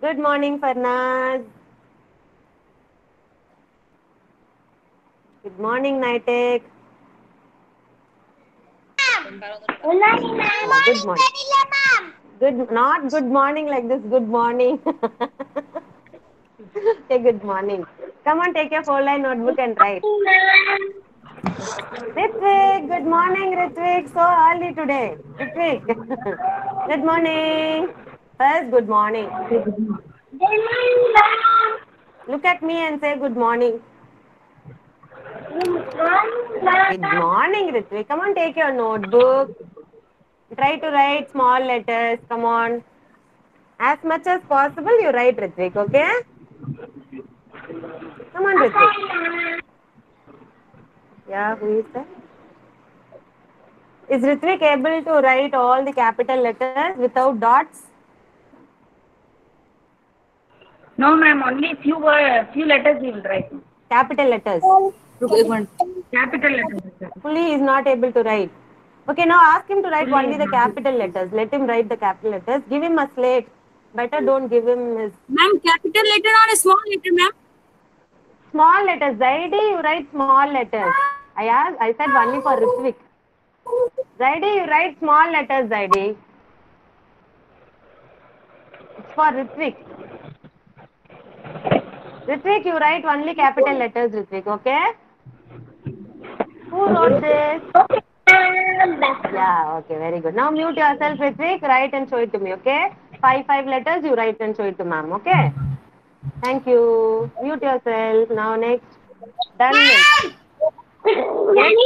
Good morning, Farnaz. Good morning, Naitik. Good morning, ma'am. Good morning. Good, not good morning like this. Good morning. okay, good morning. Come on, take your four line notebook and write. Ritvik, good morning, Ritvik. So early today. Ritvik. good morning. First, good morning. Good morning, ma'am. Look at me and say good morning. Good morning, Good morning, Ritvik. Come on, take your notebook. Try to write small letters. Come on. As much as possible, you write Ritvik, okay? Come on, Ritvik. Yeah, who is that? Is Ritvik able to write all the capital letters without dots? No, ma'am. Only few uh, few letters he will write. Capital letters. Capital letters. sir. Fully is not able to write. Okay, now ask him to write only the capital letters. Let him write the capital letters. Give him a slate. Better don't give him his Ma'am, capital letter or a small letter, ma'am? small letters. Zaidi, you write small letters. I asked, I said only for Ritvik. Zaidi, you write small letters, Zaidi. It's for Ritvik. Ritvik, you write only capital letters, Ritvik, okay? Who wrote this? Yeah, okay, very good. Now mute yourself, Ritvik. Write and show it to me, okay? Five, five letters, you write and show it to ma'am, okay? Thank you. Mute yourself. Now next. Done. Yes,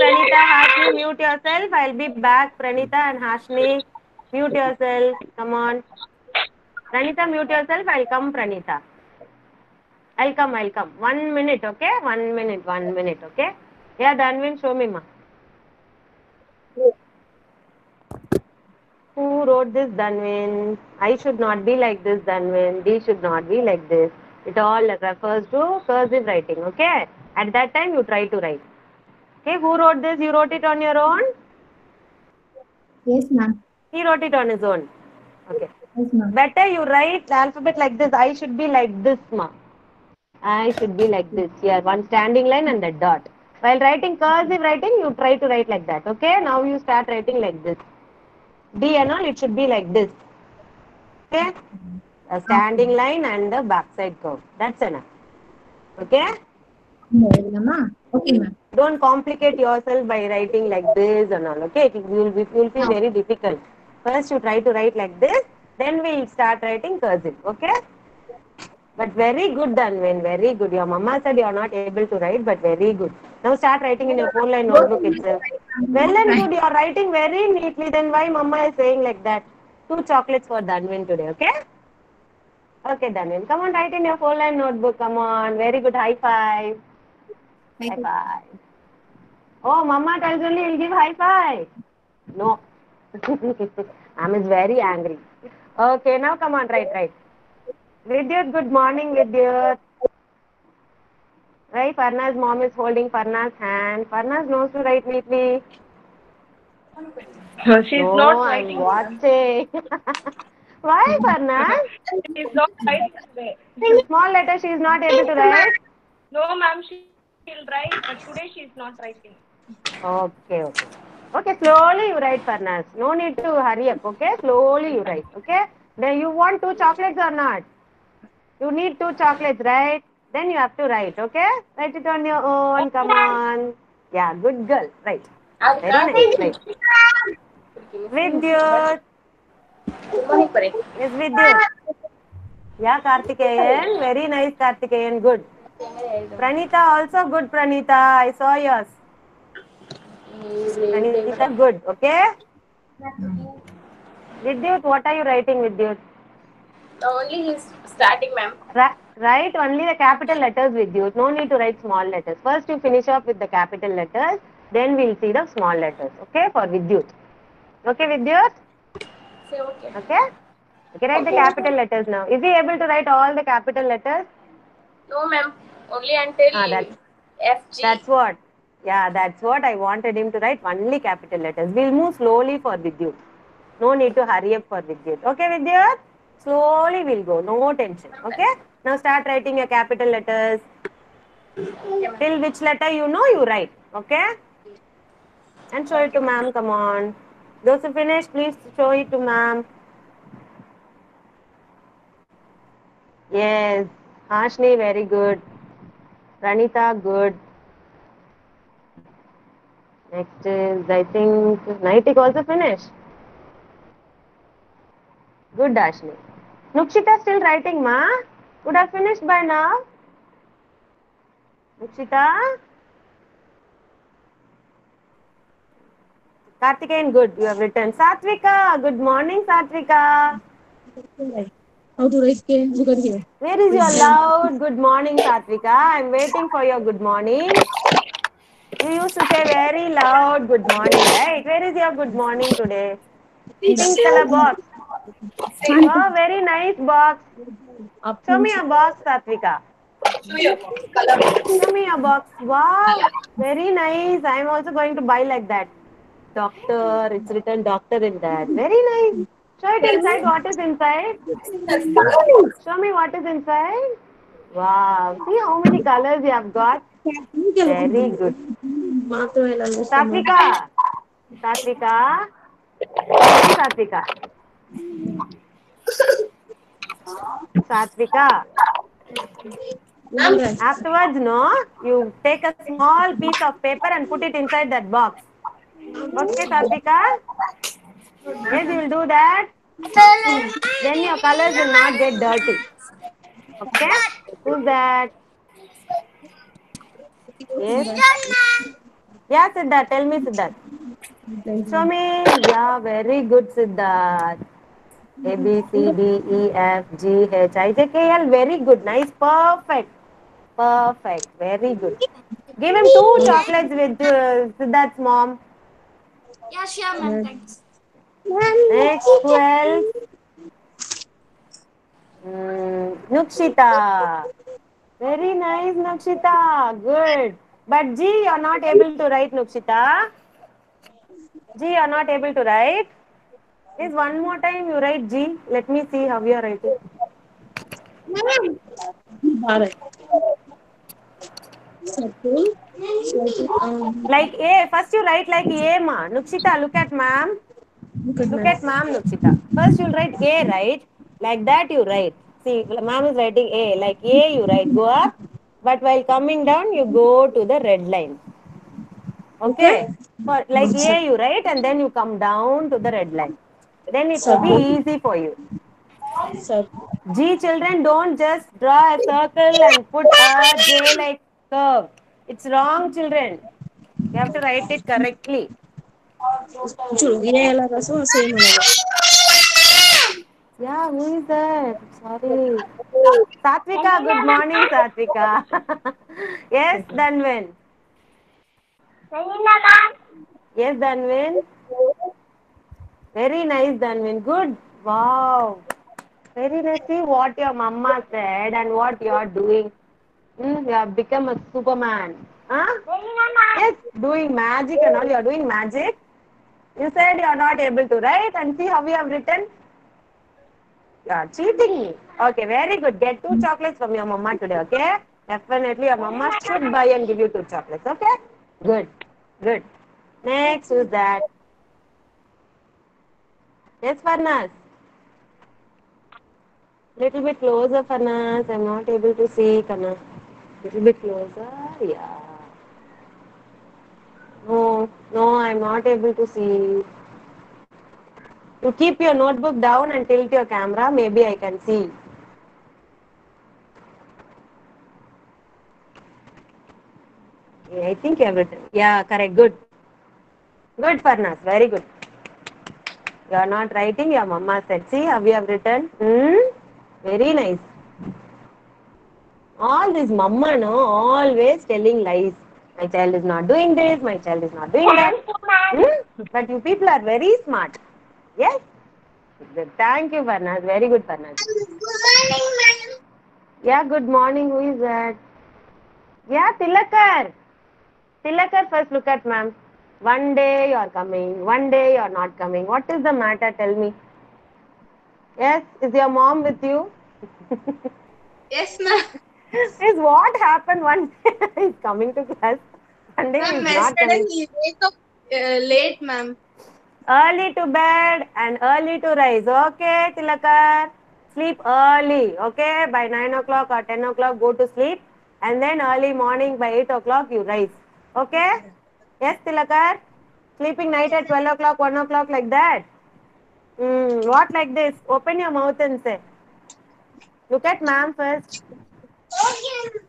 Pranita, Hashni, mute yourself. I'll be back. Pranita and Hashni, mute yourself. Come on. Pranita, mute yourself. I'll come, Pranita. I'll come, I'll come. One minute, okay? One minute, one minute, okay? Yeah, Danvin, show me, ma. Who wrote this, Danvin? I should not be like this, Danvin. D should not be like this. It all refers to cursive writing, okay? At that time, you try to write. Okay, who wrote this? You wrote it on your own? Yes, ma'am. He wrote it on his own. Okay. Yes. Better you write the alphabet like this. I should be like this, ma. I should be like this. Here, one standing line and the dot. While writing cursive writing, you try to write like that. Okay. Now you start writing like this. D and all, it should be like this. Okay. A standing line and the backside curve. That's enough. Okay. Okay, ma'am. Don't complicate yourself by writing like this and all. Okay. It will be will feel very difficult. First, you try to write like this. Then we'll start writing cursive. Okay. But very good, Danvin. Very good. Your mama said you are not able to write, but very good. Now start writing in your four line notebook itself. Well and good. You are writing very neatly. Then why mama is saying like that? Two chocolates for Danvin today. Okay. Okay, Danvin. Come on, write in your four line notebook. Come on. Very good. High five. High five. Oh, mama tells only you'll give high five. No. Mom is very angry. Okay, now come on, write, write. Vidyut, good morning, Vidyut. Right, Farna's mom is holding Farna's hand. Farnaz knows to write neatly. She's no, not I'm writing. watching. Why, Farnaz? She's not writing today. Small letter she is not able to write. No, ma'am. She will write, but today she's not writing. Okay, okay. Okay, slowly you write, Farnaz. No need to hurry up, okay? Slowly you write, okay? Then you want two chocolates or not? You need two chocolates, right? Then you have to write, okay? Write it on your own, come on. Yeah, good girl, right. Very nice, right. Vidyut. Yes, Vidyut. Yeah, Kartikeyan. Very nice, Kartikeyan. Good. Pranita also good, Pranita. I saw yours. Pranita, good. Okay? Vidyut, what are you writing, Vidyut? Only he's starting, ma'am. Ra- write only the capital letters with you. No need to write small letters. First, you finish off with the capital letters. Then we'll see the small letters. Okay, for Vidyut. Okay, Vidyut. Say okay. Okay. Okay, write the capital letters now. Is he able to write all the capital letters? No, ma'am. Only until Ah, that's FG. that's what. Yeah, that's what I wanted him to write. Only capital letters. We'll move slowly for Vidyut. No need to hurry up for Vidyut. Okay, Vidyut. Slowly we'll go. No tension. Okay? Now start writing your capital letters. Till which letter you know, you write. Okay? And show it to ma'am. Come on. Those who finish, please show it to ma'am. Yes. Ashni, very good. Ranita, good. Next is, I think, Naitik also finished. Good, Ashni. Nukshita still writing, ma? Would have finished by now. Nukshita? Kartikeyan, good. You have written. Satvika, good morning, Satvika. How to write Look at here. Where is your loud good morning, Satvika? I'm waiting for your good morning. You used to say very loud good morning, right? Where is your good morning today? Pink color box. Oh, very nice box. Show me a box, Satvika. Show me a box. Wow, very nice. I'm also going to buy like that. Doctor, it's written doctor in that. Very nice. Show it inside. What is inside? Show me what is inside. Wow. See how many colors you have got. Very good. Satvika. Satvika. Satvika. Satvika. Afterwards, no, you take a small piece of paper and put it inside that box. Okay, Satvika? Yes, you will do that. Then your colors will not get dirty. Okay? Who's that? Yes. Yeah, Siddharth. Tell me, Siddharth. Show me. Yeah, very good, Siddharth. A, B, C, D, E, F, G, H, I, J, K, L. Very good. Nice. Perfect. Perfect. Very good. Give him two chocolates with uh, Siddharth's mom. Yeah, sure, ma'am. Thanks. Next, who else? Mm, Nukshita. Very nice, Nukshita. Good. But G, you're not able to write, Nukshita. G, you're not able to write. Is one more time you write G. Let me see how you are writing. Like A. First you write like A ma. Nukshita, look at ma'am. Look at ma'am Nukshita. First you write A, right? Like that you write. See, ma'am is writing A. Like A you write. Go up. But while coming down, you go to the red line. Okay? For like A you write and then you come down to the red line then it will be easy for you. Circle. G children, don't just draw a circle and put a J like curve. It's wrong, children. You have to write it correctly. Yeah, who is that? Sorry. Satvika, good morning, Satvika. yes, Danvin. Yes, Danvin. Very nice, Danvin. Good. Wow. Very nice. See what your mama said and what you are doing. Hmm, you have become a superman. Huh? Yes, doing magic and all. You are doing magic. You said you are not able to write and see how you have written. You are cheating me. Okay, very good. Get two chocolates from your mama today, okay? Definitely your mama should buy and give you two chocolates, okay? Good, good. Next, is that? Yes, Farnaz. Little bit closer, Farnaz. I'm not able to see, Kana. Little bit closer, yeah. No, no, I'm not able to see. You keep your notebook down and tilt your camera. Maybe I can see. I think written. Yeah, correct. Good. Good, Farnaz. Very good. You are not writing. Your mama said. See how you have written. Hmm? Very nice. All this mama, no, always telling lies. My child is not doing this. My child is not doing that. Thank you, ma'am. Hmm? But you people are very smart. Yes? Thank you, Farnaz. Very good, Farnaz. Good morning, ma'am. Yeah, good morning. Who is that? Yeah, Tilakar. Tilakar, first look at ma'am. One day you are coming, one day you are not coming. What is the matter? Tell me. Yes, is your mom with you? Yes, ma'am. is what happened one day he's coming to class. One day Ma'am, he's not coming. he wake up uh, late, ma'am. Early to bed and early to rise. Okay, Tilakar. Sleep early. Okay, by 9 o'clock or 10 o'clock, go to sleep. And then early morning by 8 o'clock, you rise. Okay? Yes, Tilakar? Sleeping night at 12 o'clock, 1 o'clock, like that? Hmm, what like this? Open your mouth and say. Look at ma'am first. Okay,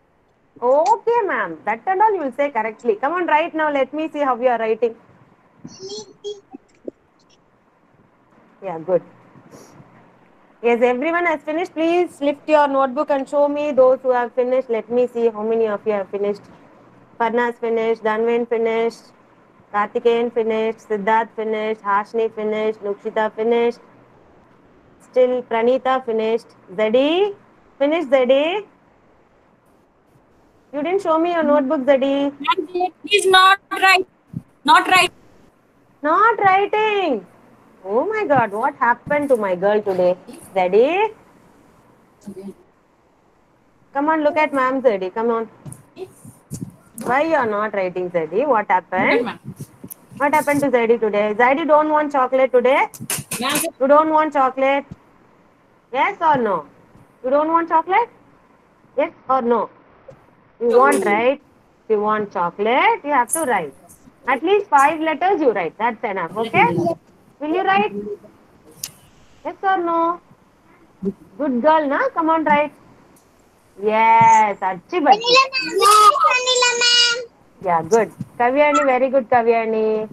Okay, ma'am. That and all you will say correctly. Come on, write now. Let me see how you are writing. Yeah, good. Yes, everyone has finished. Please lift your notebook and show me those who have finished. Let me see how many of you have finished. Parnas finished, Danvin finished, Kartikeyan finished, Siddharth finished, Hashni finished, Nukshita finished. Still Pranita finished. Zadi finished Zadi. You didn't show me your notebook, Zadi. He's not right. Not right. Not writing. Oh my god, what happened to my girl today? Zeddy? Come on, look at ma'am, Zeddy. Come on. Why you are not writing, Zeddy? What happened? What happened to Zeddy today? Zeddy don't want chocolate today? You don't want chocolate? Yes or no? You don't want chocolate? Yes or no? You want, right? If you want chocolate, you have to write. At least five letters you write. That's enough. Okay? Will you write? Yes or no? Good girl, na? Come on, write. yes archibald yeah good kavyani very good kavyani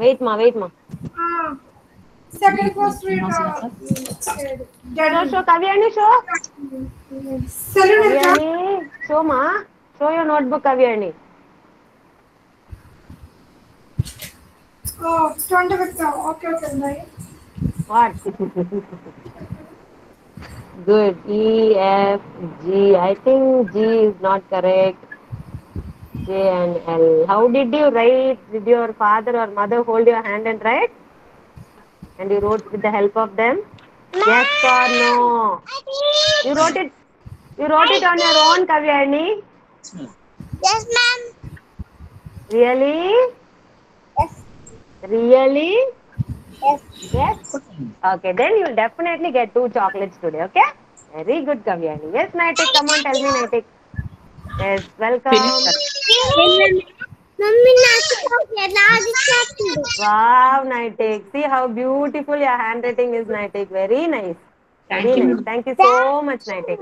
wait ma wait ma second post show show kavyani show show ma show your notebook kavyani oh 20 okay okay what Good. E, F, G. I think G is not correct. J and L. How did you write? Did your father or mother hold your hand and write? And you wrote with the help of them? Yes or no? You wrote it. You wrote it on your own, Kavyani. Yes, ma'am. Really? Yes. Really? Yes, yes. Okay, then you will definitely get two chocolates today, okay? Very good, Kavyani. Yes, Naitik, come on, tell me, Naitik. Yes, welcome. Mummy, Naitik, Wow, Naitik. See how beautiful your handwriting is, Naitik. Very nice. Thank you. Thank you so much, Naitik.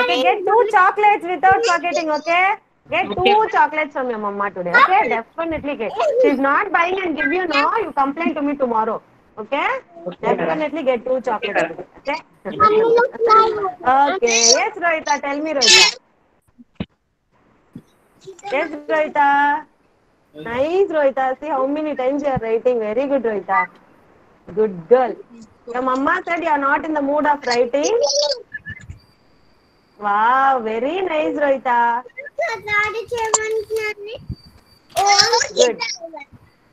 Okay, get two chocolates without forgetting, okay? Get okay. two chocolates from your mama today. Okay, definitely get. She's not buying and give you no. You complain to me tomorrow. okay? okay Definitely get two chocolates. Okay. okay. Yes, Rohita. Tell me, Rohita. Yes, Rohita. Nice, Rohita. See how many times you are writing. Very good, Rohita. Good girl. Your mama said you are not in the mood of writing. Wow, very nice, Rohita. Good.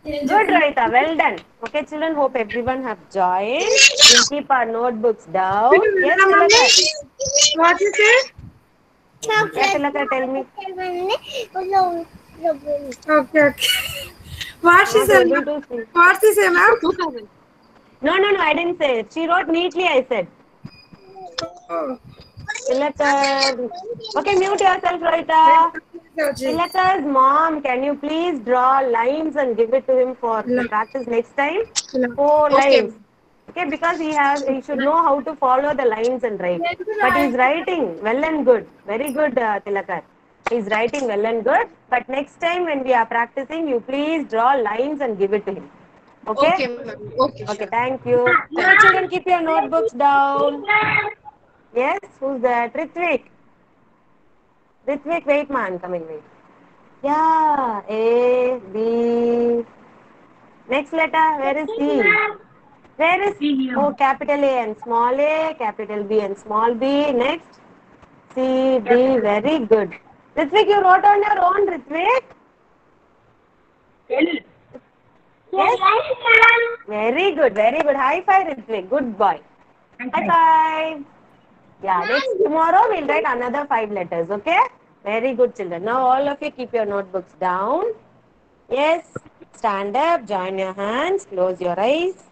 Good, Rohita. Well done. Okay, children. Hope everyone have joined. We'll keep our notebooks down. Yes, Tilaka. What is it? Yes, Tilaka, tell me. Okay, okay. What she Not said? able to see. What she said, ma'am? No, no, no. I didn't say it. She wrote neatly. I said. Oh. Tilaka. Uh, okay, mute yourself, Rohita. Georgie. Mom, can you please draw lines and give it to him for the practice next time? Four Okay. lines. Okay, because he has, he should know how to follow the lines and write. But he's writing well and good. Very good, uh, Tilakar. He's writing well and good. But next time when we are practicing, you please draw lines and give it to him. Okay? Okay, ma'am. Okay. Okay, thank you. So children, keep your notebooks down. Yes, who's that? Ritvik. Ritvik, wait, man, coming, wait. Yeah, A, B. Next letter, where is C? Where is C. Oh, capital A and small a, capital B and small b. Next, C, D, very good. Ritvik, you wrote on your own, Ritvik? L. Very good, very good. High five, Ritvik. Good boy. High five. Yeah, next tomorrow we'll write another five letters, okay? Very good, children. Now all of you keep your notebooks down. Yes, stand up, join your hands, close your eyes.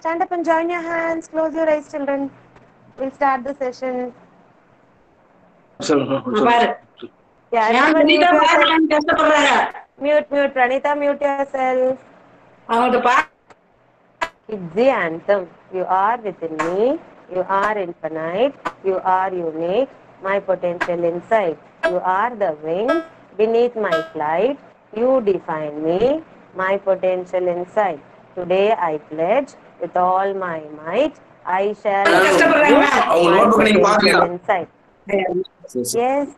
Stand up and join your hands, close your eyes, children. We'll start the session. Sir, mute, mute, Pranita, mute yourself. It's the anthem. You are within me. You are infinite. You are unique. My potential inside. You are the wings beneath my flight. You define me. My potential inside. Today I pledge with all my might. I shall. inside. Yes.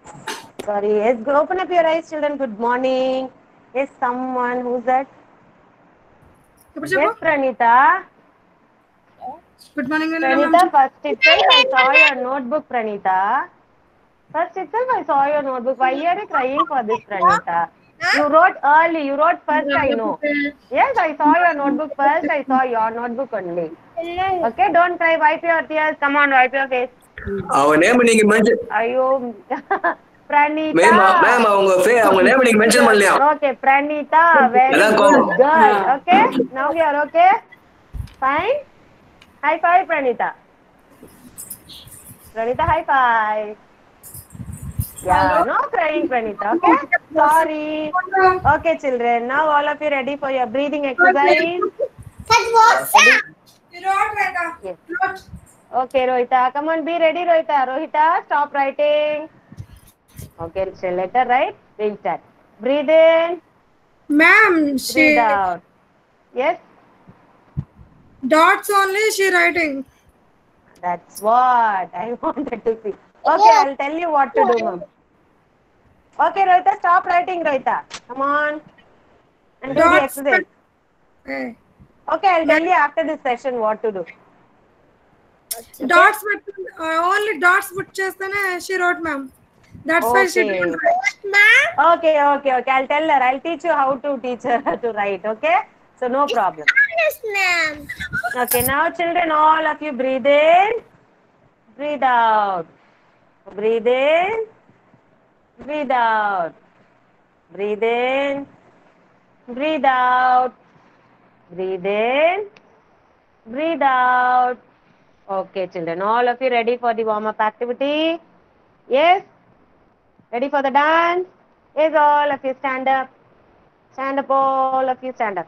Sorry. Yes. Open up your eyes, children. Good morning. Yes, someone. Who's that? Yes, Pranita. Good morning, Pranita, first itself I saw your notebook, Pranita. First itself I saw your notebook. Why are you crying for this, Pranita? You wrote early. You wrote first, I know. Yes, I saw your notebook first. I saw your notebook only. Okay, don't cry. Wipe your tears. Come on, wipe your face. அவங்க name நீங்க mention Ayo, Pranita. Ma'am ma'am அவங்க ஃபே அவங்க name நீங்க mention பண்ணலையா Okay, Pranita, very Hello, good Kom. girl. Okay, now you are okay. Fine. High five, Pranita. Pranita, high five. Yeah, no crying, Pranita. Okay, sorry. Okay, children. Now all of you ready for your breathing exercise? Yes. Okay, Rohita. Come on, be ready, Rohita. Rohita, stop writing. Okay, so letter right. We'll start. Breathe in. Ma'am, she Breathe out. Yes. Dots only she writing. That's what I wanted to see. Okay, yeah. I'll tell you what to do, mom. Okay, Raita, stop writing, Raita. Come on. And do the exercise. Okay, I'll tell you after this session what to do. Dots, but uh, only dots would just uh, she wrote, ma'am. That's okay. why she didn't write, ma'am. Okay, okay, okay. I'll tell her. I'll teach you how to teach her to write, okay? So no problem. Yes, ma'am. Okay, now children, all of you breathe in, breathe out. Breathe in, breathe out. Breathe in, breathe out. Breathe in, breathe out. Okay, children, all of you ready for the warm up activity? Yes? Ready for the dance? Yes, all of you stand up. Stand up, all of you stand up.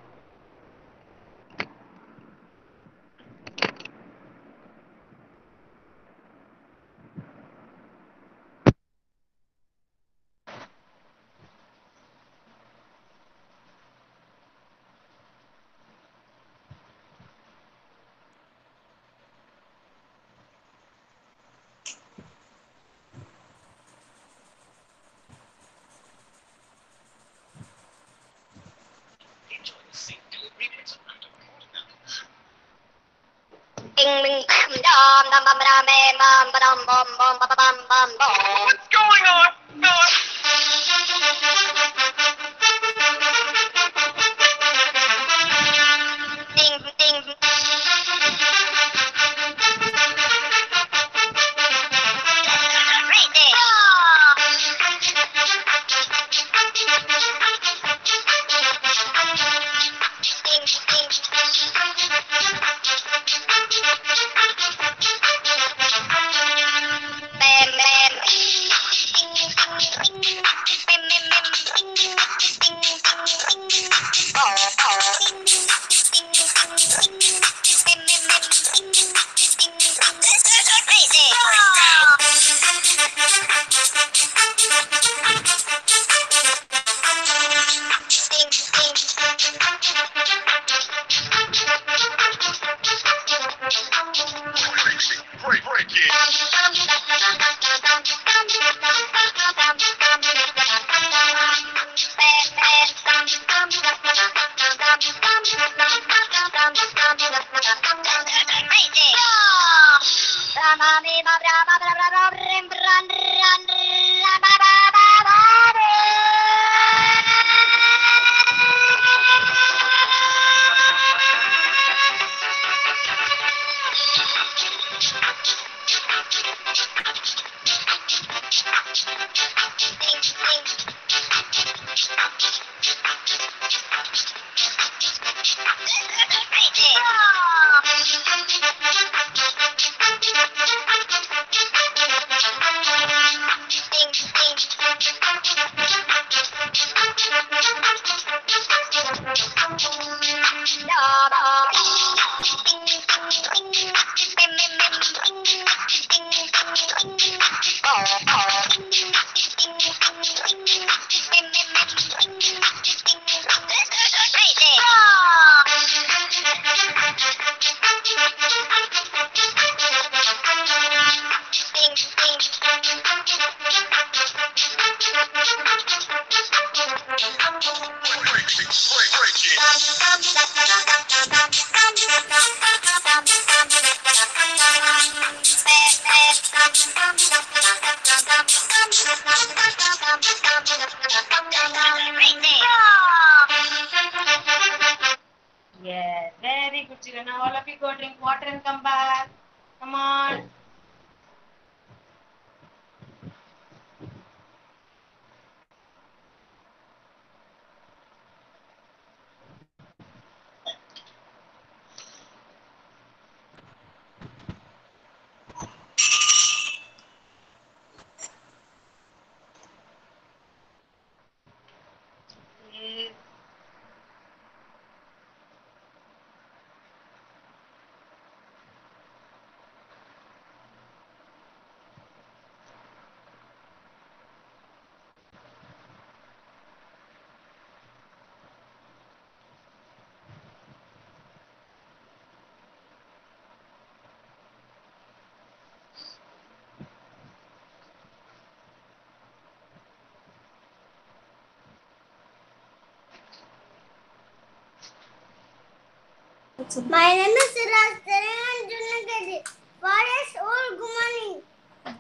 My name is Siraj Teran Junagadi. Forest Old Gumani.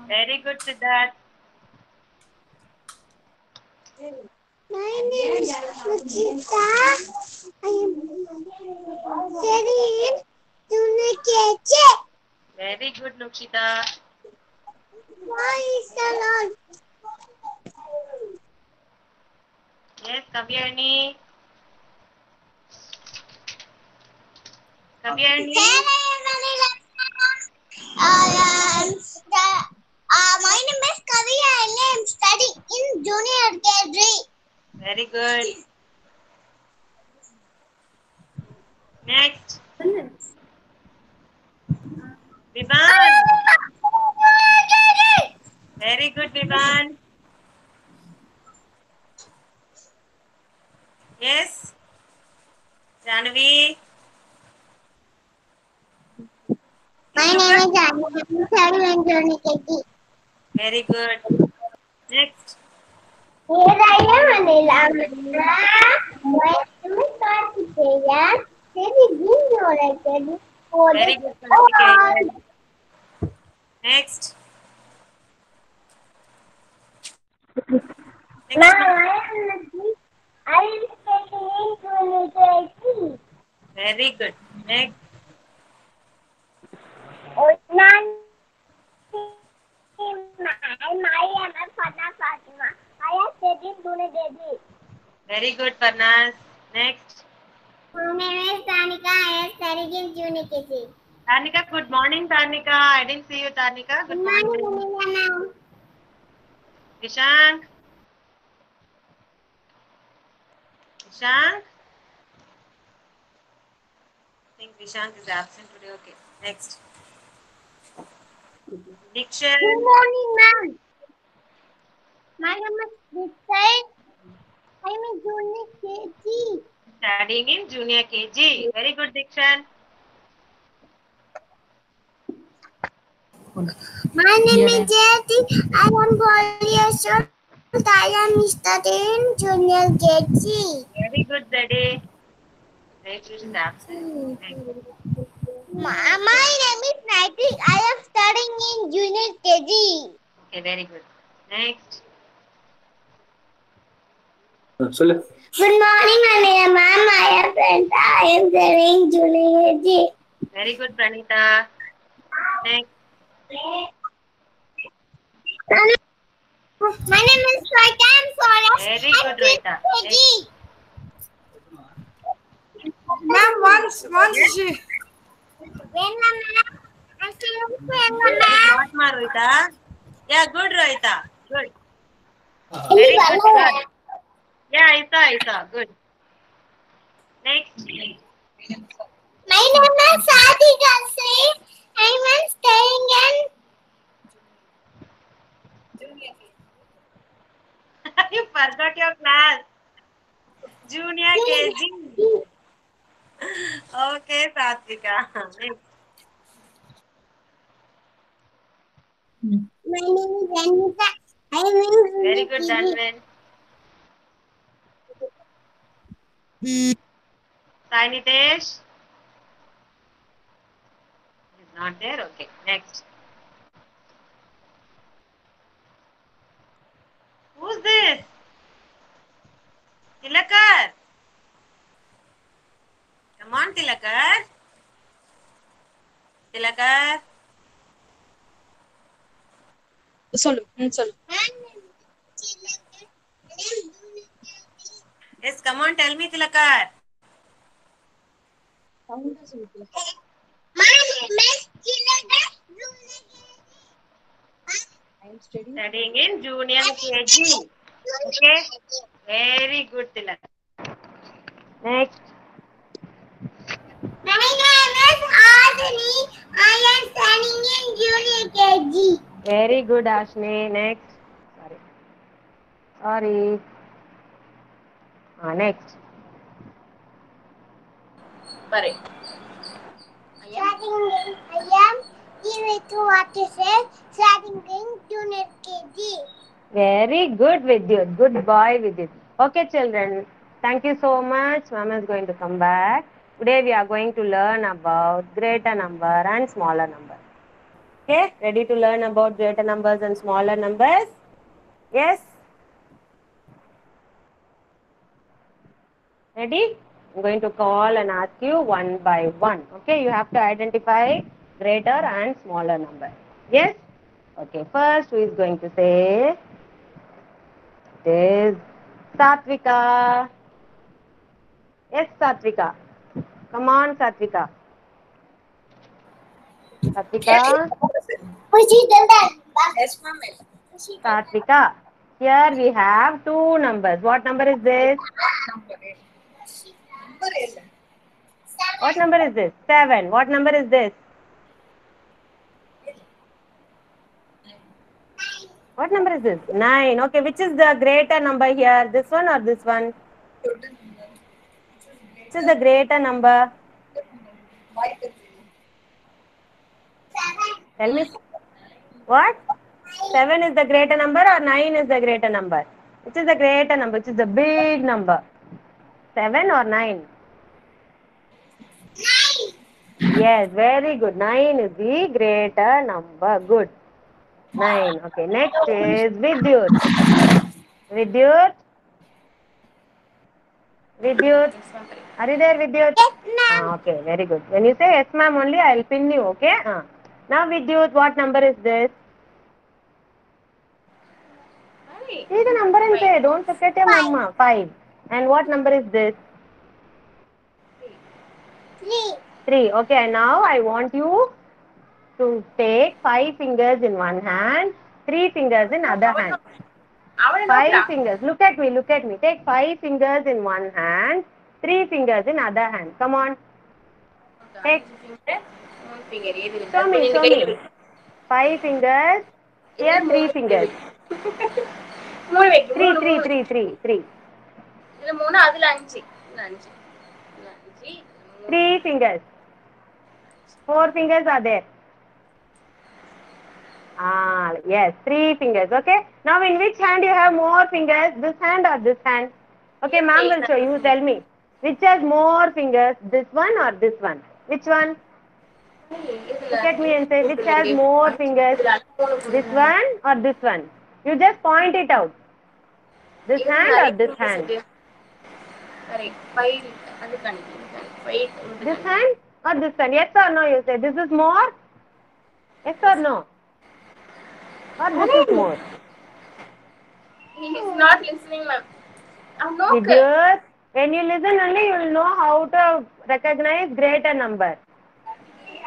Very good, Siddharth. My name is Ruchita. I am studying Junagadi. Very good, Nukshita. Why is the Lord? Yes, Kavyani. Kavyani. Uh, uh, my name is Kavi and I am studying in junior KG. Very good. Next. Vivan. Very good, Vivan. Yes. Janavi. My name is Anna. I am studying in junior KG. Very good. Next. Here I am, Anila. My name is Kartikeya. In junior KG. Very good, Kartikeyan. Next. Now I am I am studying in junior KG. Very good. Next. Osman. I am Fatma Fatima. I am studying junior KG. Very good, Parnas. Next. My name is Tanika. I am studying in junior KG. Tarnika, good morning, Tarnika. I didn't see you, Tarnika. Good morning. morning. Ishank. Ishank. I think Ishank is absent today. Okay. Next. Dikshan. Good morning, ma'am. My name is Dikshay. I am in junior KG. Studying in junior KG. Very good, Dikshan. My name is Jyoti. I am four years old. I am studying junior KG. Very good, Zade. Rachel is absent. Next. My, my name is Nitrik. I am studying in Junior KG. Okay, very good. Next. Good morning, my mom. I am Pranita. I am studying Junior KG. Very good, Pranita. Next. My name is Swaita. Very good, Rita. Ma'am, once, once she... What more, Rohita? Yeah, good, Rohita. Good. Very good. good. Yeah, I saw, I saw. Good. Next. My name is Sadhika Singh. I'm staying in you forgot your class. Junior KG. Okay, Satvika. My name is Anita. I'm in Very good, Danvin. Sai Nitesh. He's not there. Okay, next. Who's this? Tilakar. Come on, Tilakar. Tilakar. சொல்லு ம், சொல்லு Yes, come on, tell me, Tilakar. My name is Chilaka. Studying in junior KG. Okay. Very good, Tilakar. Next. My name is Adani. I am studying in junior KG. Very good, Ashni. Next. Sorry. Sorry. Ah, next. Pare. Starting in I am zero to what is it? Starting in junior KG. Very good, Vidyut. Good boy, Vidyut. Okay, children. Thank you so much. Mama is going to come back. Today we are going to learn about greater number and smaller number. Okay, ready to learn about greater numbers and smaller numbers? Yes? Ready? I'm going to call and ask you one by one. Okay, you have to identify greater and smaller number. Yes? Okay, first who is going to say? It is Satvika. Yes, Satvika. Come on, Satvika. Satvika. Which is the that? Yes, ma'am. Satvika. Here we have two numbers. What number is this? What number is this? Seven. What number is this? What number is this? Nine. Okay, which is the greater number here? This one or this one? Which is the greater number? Tell me. What? Seven is the greater number or nine is the greater number? Which is the greater number? Which is the big number? Seven or nine? 9. Yes, very good. Nine is the greater number. Good. Nine. Okay. Next is Vidyut. Vidyut. Vidyut. Are you there, Vidyut? Ah, okay, very good. When you say yes, ma'am, only I'll pin you. Okay. Ah. Now, Vidyut, what number is this? See the number and say. Don't forget your mama. Five. And what number is this? Three. Three. Okay. Now I want you to take five fingers in one hand, three fingers in other hand. Five fingers. Look at me. Look at me. Take five fingers in one hand, three fingers in other hand. Come on. Take Show me. Show me. Five fingers. Here three fingers. மூணு வைக்கும் Three, three, three, three, three. இதுல மூணு அதுல அஞ்சு இதுல அஞ்சு இதுல அஞ்சு Three fingers. Four fingers are there. Ah, yes, three fingers. Okay. Now, in which hand you have more fingers? This hand or this hand? Okay, ma'am will show you. Tell me. Which has more fingers? This one or this one? Which one? Look at me and say which has more fingers, this one or this one. You just point it out. This hand or this hand? This hand or this hand? Yes or no? You say this is more? Yes or no? Or this is more? He is not listening, ma'am. I'm not. Because when you listen only, you will know how to recognize greater number.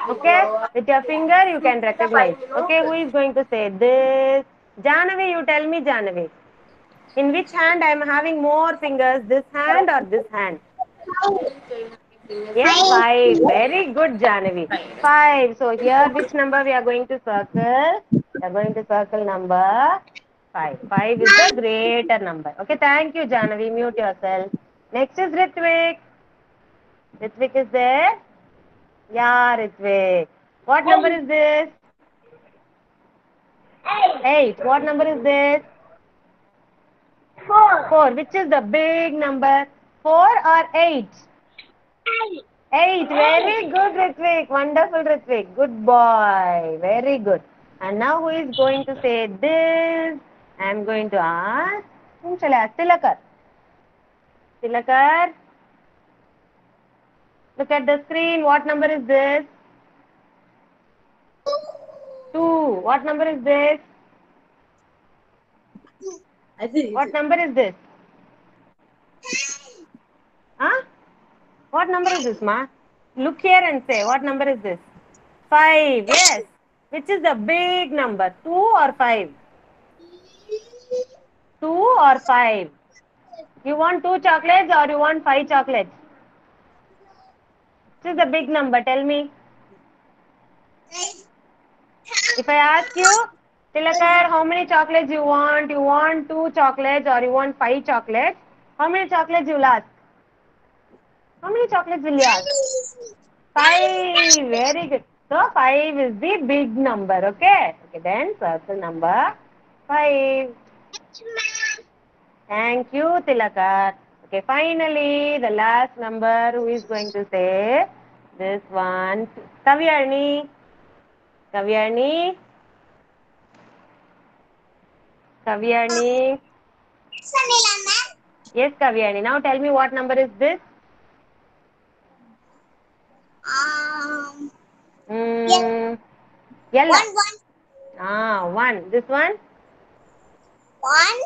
Okay? With your finger, you can recognize. Okay, who is going to say this? Janavi, you tell me, Janavi. In which hand I am having more fingers, this hand or this hand? Yes, five. Very good, Janavi. Five. So here, which number we are going to circle? We are going to circle number five. Five is the greater number. Okay, thank you, Janavi. Mute yourself. Next is Ritvik. Ritvik is there? Yeah, Ritvik. What number is this? Eight. Eight. What number is this? Four. Four. Which is the big number? Four or eight? Eight. Eight. Very good, Ritvik. Wonderful, Ritvik. Good boy. Very good. And now who is going to say this? I am going to ask. Whom shall I ask? Tilakar. Tilakar. Look at the screen. What number is this? Two. What number is this? What number is this? Huh? What number is this, Ma? Look here and say, what number is this? Five. Yes. Which is the big number? Two or five? Two or five? You want two chocolates or you want five chocolates? Which is the big number? Tell me. If I ask you, Tilakar, how many chocolates you want? You want two chocolates or you want five chocolates? How many chocolates you'll ask? How many chocolates will you ask? Five. Very good. So five is the big number. Okay. Okay. Then circle number five. Thank you, Tilakar. Okay. Finally, the last number. Who is going to say this one? Kavyani. Kavyani. Kavyani. Yes, Kavyani. Now tell me what number is this? Um, Mm, yellow. one, one, Ah, one. This one? one.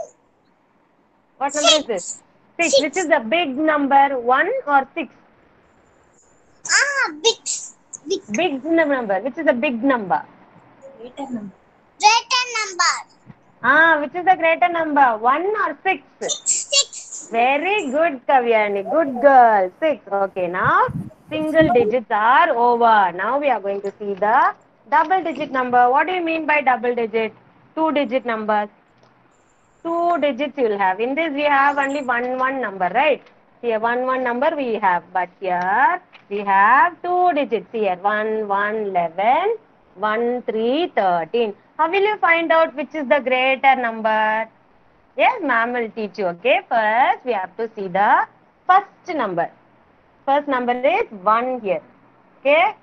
What number is this? Six. Which is the big number? One or six? Ah, big, big, Big number. Which is the big number? greater number. Greater number. Ah, which is the greater number? One or six? Six. Very good, Kavyani. Good girl. Six. Okay, now single digits are over. Now we are going to see the double digit number. What do you mean by double digit? Two digit numbers. Two digits you will have. In this we have only one one number, right? Here one one number we have, but here we have two digits here. One one eleven, one three thirteen. How will you find out which is the greater number? Yes, ma'am will teach you. Okay, first we have to see the first number. First number is 1 here. Okay,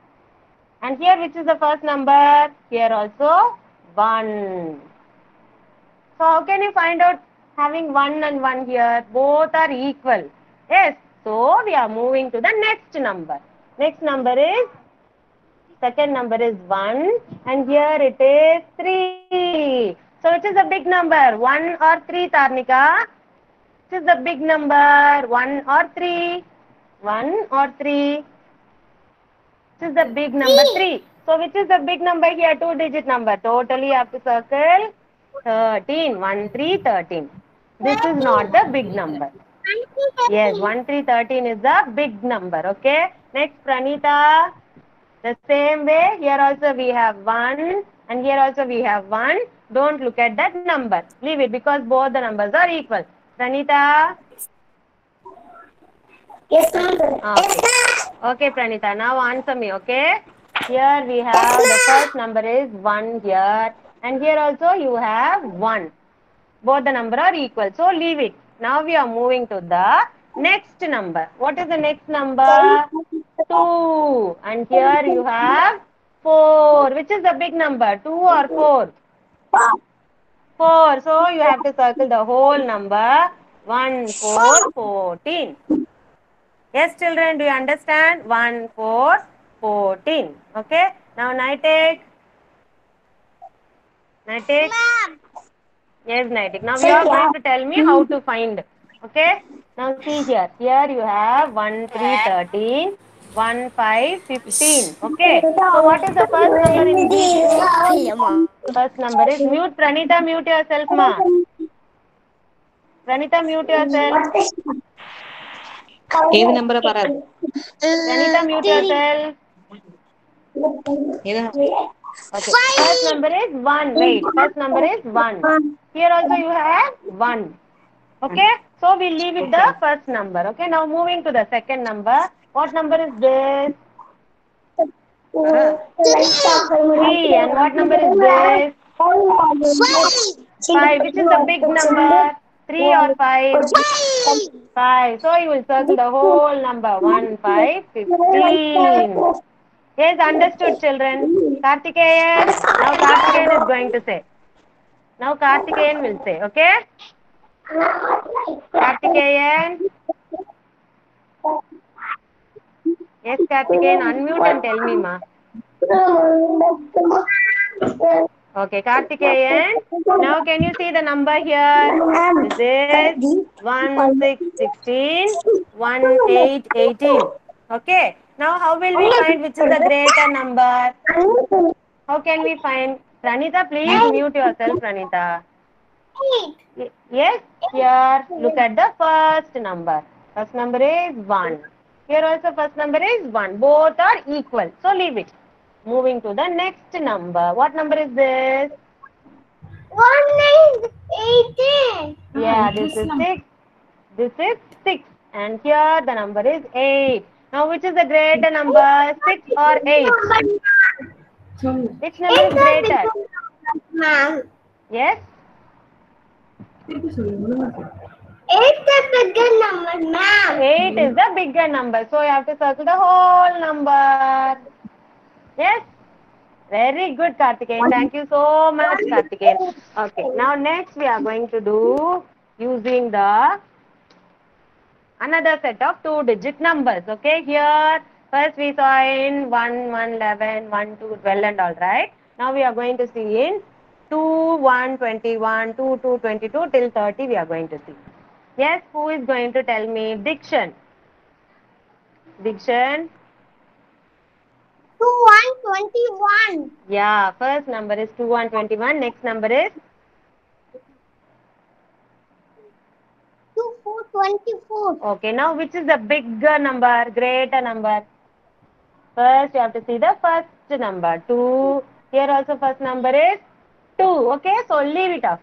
and here which is the first number? Here also 1. So how can you find out having 1 and 1 here? Both are equal. Yes, so we are moving to the next number. Next number is second number is 1 and here it is 3. So which is the big number? 1 or 3 Tarnika? Which is the big number? 1 or 3? 1 or 3? Which is the big number? 3. So which is the big number here? 2 digit number. Totally you have to circle 13. 1, 3, 13. This is not the big number. Yes, 1, 3, 13 is the big number. Okay. Next, Pranita. The same way, here also we have 1 and here also we have 1. Don't look at that number. Leave it because both the numbers are equal. Pranita. Yes, ma'am. Okay. Okay, Pranita. Now answer me, okay? Here we have the first number is 1 here and here also you have 1. Both the number are equal. So leave it. Now we are moving to the next number. What is the next number? 2. And here you have 4. Which is the big number? 2 or 4? 4. So you have to circle the whole number. 1, 4, 14. Yes, children, do you understand? 1, 4, 14. Okay. Now, Naitik. Nitik? Ma'am. Yes, Nitik. Now you are going to tell me how to find. Okay? Now see here. Here you have 1, 3, 13, 1, 5, 15. Okay? So what is the first number in this? First number is mute. Pranita, mute yourself, ma. Pranita, mute yourself. Give number parad. Pranita, mute yourself. Okay. First number is 1. Wait. First number is 1. Here also you have 1. Okay. So we leave it the first number. Okay. Now moving to the second number. What number is this? 3. And what number is this? 5. Which is the big number? 3 or 5? 5. So you will circle the whole number. 1, 5, 15. Yes, understood, children. Kartikeyan. Now Kartikeyan is going to say. Now Kartikeyan will say, okay? Kartikeyan. Yes, Kartikeyan, unmute and tell me, ma. Okay, Kartikeyan. Now can you see the number here? This is 1, 6, 16, 1, 8, 18. Okay. Now how will we find which is the greater number? How can we find? Pranita, please mute yourself, Pranita. Yes, here look at the first number. First number is 1. Here also first number is 1. Both are equal. So leave it. Moving to the next number. What number is this? One is eighteen. Yeah, this is 6. This is 6. And here the number is 8. Now which is the greater number? 6 or 8? Which number is greater? Yes? eight is the bigger number, ma'am. 8 is the bigger number. So you have to circle the whole number. Yes? Very good, Kartikeyan. Thank you so much, Kartikeyan. Okay, now next we are going to do using the another set of two digit numbers. Okay, here first we saw in 1, 1, 11, 1, 2, 12 and all right. Now we are going to see in 2, 1, 21, 2, 2, 22 till 30 we are going to see. Yes, who is going to tell me? Diction. Diction. Two one twenty-one. Yeah, first number is 2, 1, 21. Next number is Four twenty-four. Okay, now which is the bigger number, greater number? First, you have to see the first number, 2. Here also first number is 2. Okay, so leave it off.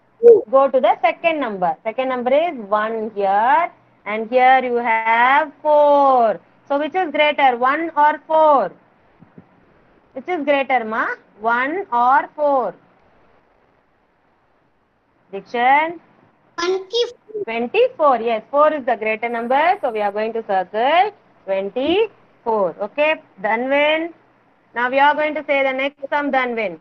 Go to the second number. Second number is 1 here. And here you have 4. So which is greater, 1 or 4? Which is greater, ma? 1 or 4? Diction? Twenty-four. 24. Yes, 4 is the greater number. So we are going to circle 24. Okay, Dhanvin. Now we are going to say the next sum, Dhanvin.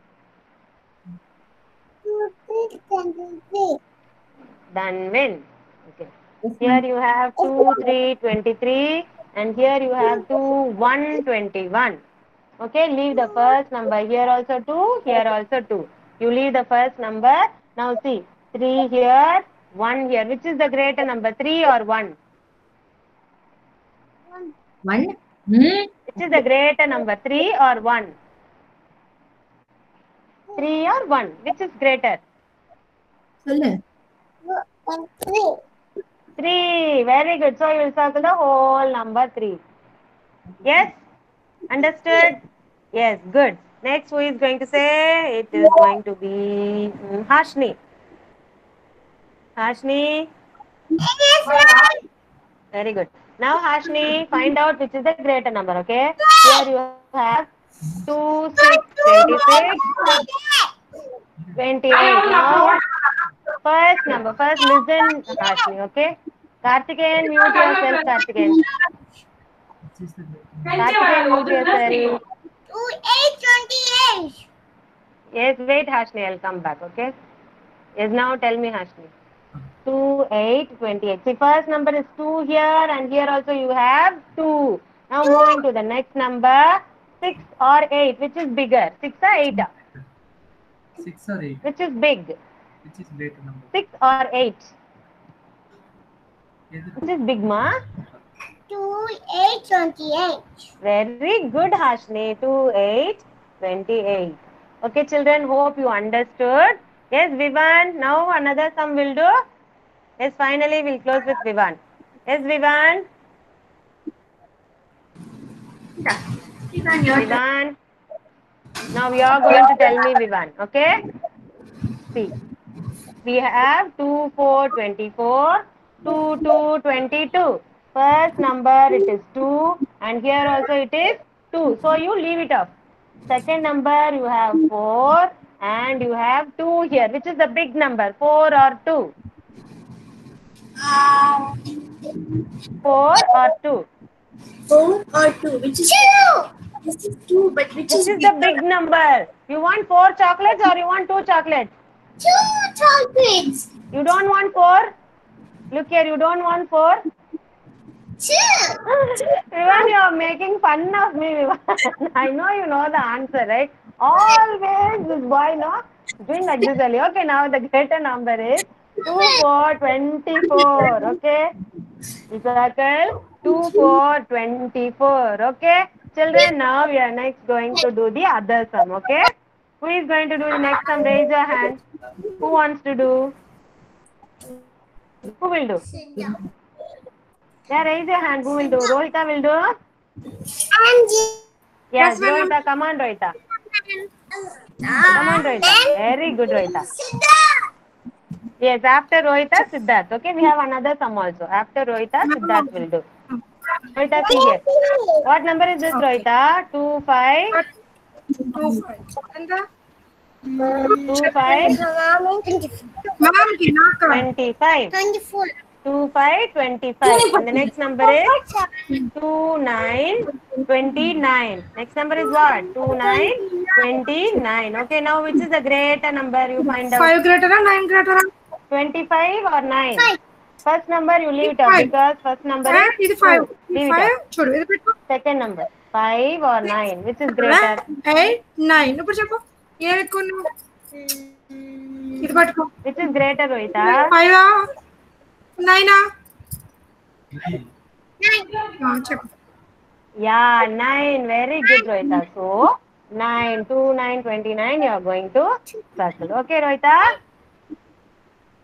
Dhanvin. Okay. Here you have 2, 3, 23. And here you have 2, 1, 21. Okay, leave the first number. Here also 2, here also 2. You leave the first number. Now see, 3 here, 1 here. Which is the greater number, 3 or 1? 1. Hmm? Which is the greater number, 3 or 1? 3 or 1? Which is greater? 3. 3. Very good. So you will circle the whole number 3. Yes? Understood? Yes, good. Next, who is going to say? It is going to be hmm, Harshni. Mm, Hashni. Hashni. Very good. Now, Hashni, find out which is the greater number, okay? Here you have 2, 6, 26, 28. Now, first number, first listen, Hashni, okay? Kartikeyan, mute yourself, Kartikeyan. Kartikeyan, mute yourself. Two eight twenty-eight. Yes, wait, Hashni, I'll come back, okay? Yes, now tell me, Hashni. 2, 8, 28. See, first number is 2 here, and here also you have 2. Now moving to the next number, 6 or 8, which is bigger? 6 or 8? Six or eight. Which is big? Which is greater number? Six or eight? Which is big, ma? Two eight twenty eight. Very good, Hashni. Two, eight, twenty-eight. Okay, children, hope you understood. Yes, Vivan. Now another sum will do. Yes, finally we'll close with Vivan. Yes, Vivan. Vivan. Now you are going to tell me Vivan. Okay? See. We have 2, 4, 24, 2, 2, 22. First number it is 2 and here also it is 2. So you leave it off. Second number you have 4 and you have 2 here. Which is the big number? 4 or 2? 4 or 2? Four or two, which is Two. this is two, but which This is is the big number. You want 4 chocolates or you want 2 chocolates? Two chocolates. You don't want 4? Look here, you don't want 4? Two. Vivan, you are making fun of me, Vivan. I know you know the answer, right? Always this boy, no? Doing like this only. Okay, now the greater number is 2, 4, 24. Okay? We Circle 2, 4, 24. Okay? Children, now we are next going to do the other sum. Okay? Who is going to do the next sum? Raise your hand. Who wants to do? Who will do? Yeah, raise your hand. Who will do? Rohita will do? Angie. Yes, Rohita. Come on, Rohita. Come on, Rohita. Very good, Rohita. Yes, after Rohita, Siddharth. Okay, we have another sum also. After Rohita, Siddharth will do. Rohita, see here. What number is this, Rohita? 2, 5, Two five. And the 2, 5, mom ki not 25. Twenty four. 2, 5, 25. And the next number is 2, 9, 29. Next number is what? 2, 9, 29. Okay, now which is the greater number you find out? five greater or nine greater? 25 or 9 first number you leave it out because first number is two. five leave five it out. second number 5 or 9 which is greater 8 9 ऊपर चलो ये देखो ಇದು ಪಟ್ಕೋ which is greater ಹೋಯ್ತಾ 5 9 a 9 yeah 9 very good Rohita so 9 2 9 29 you are going to circle okay Rohita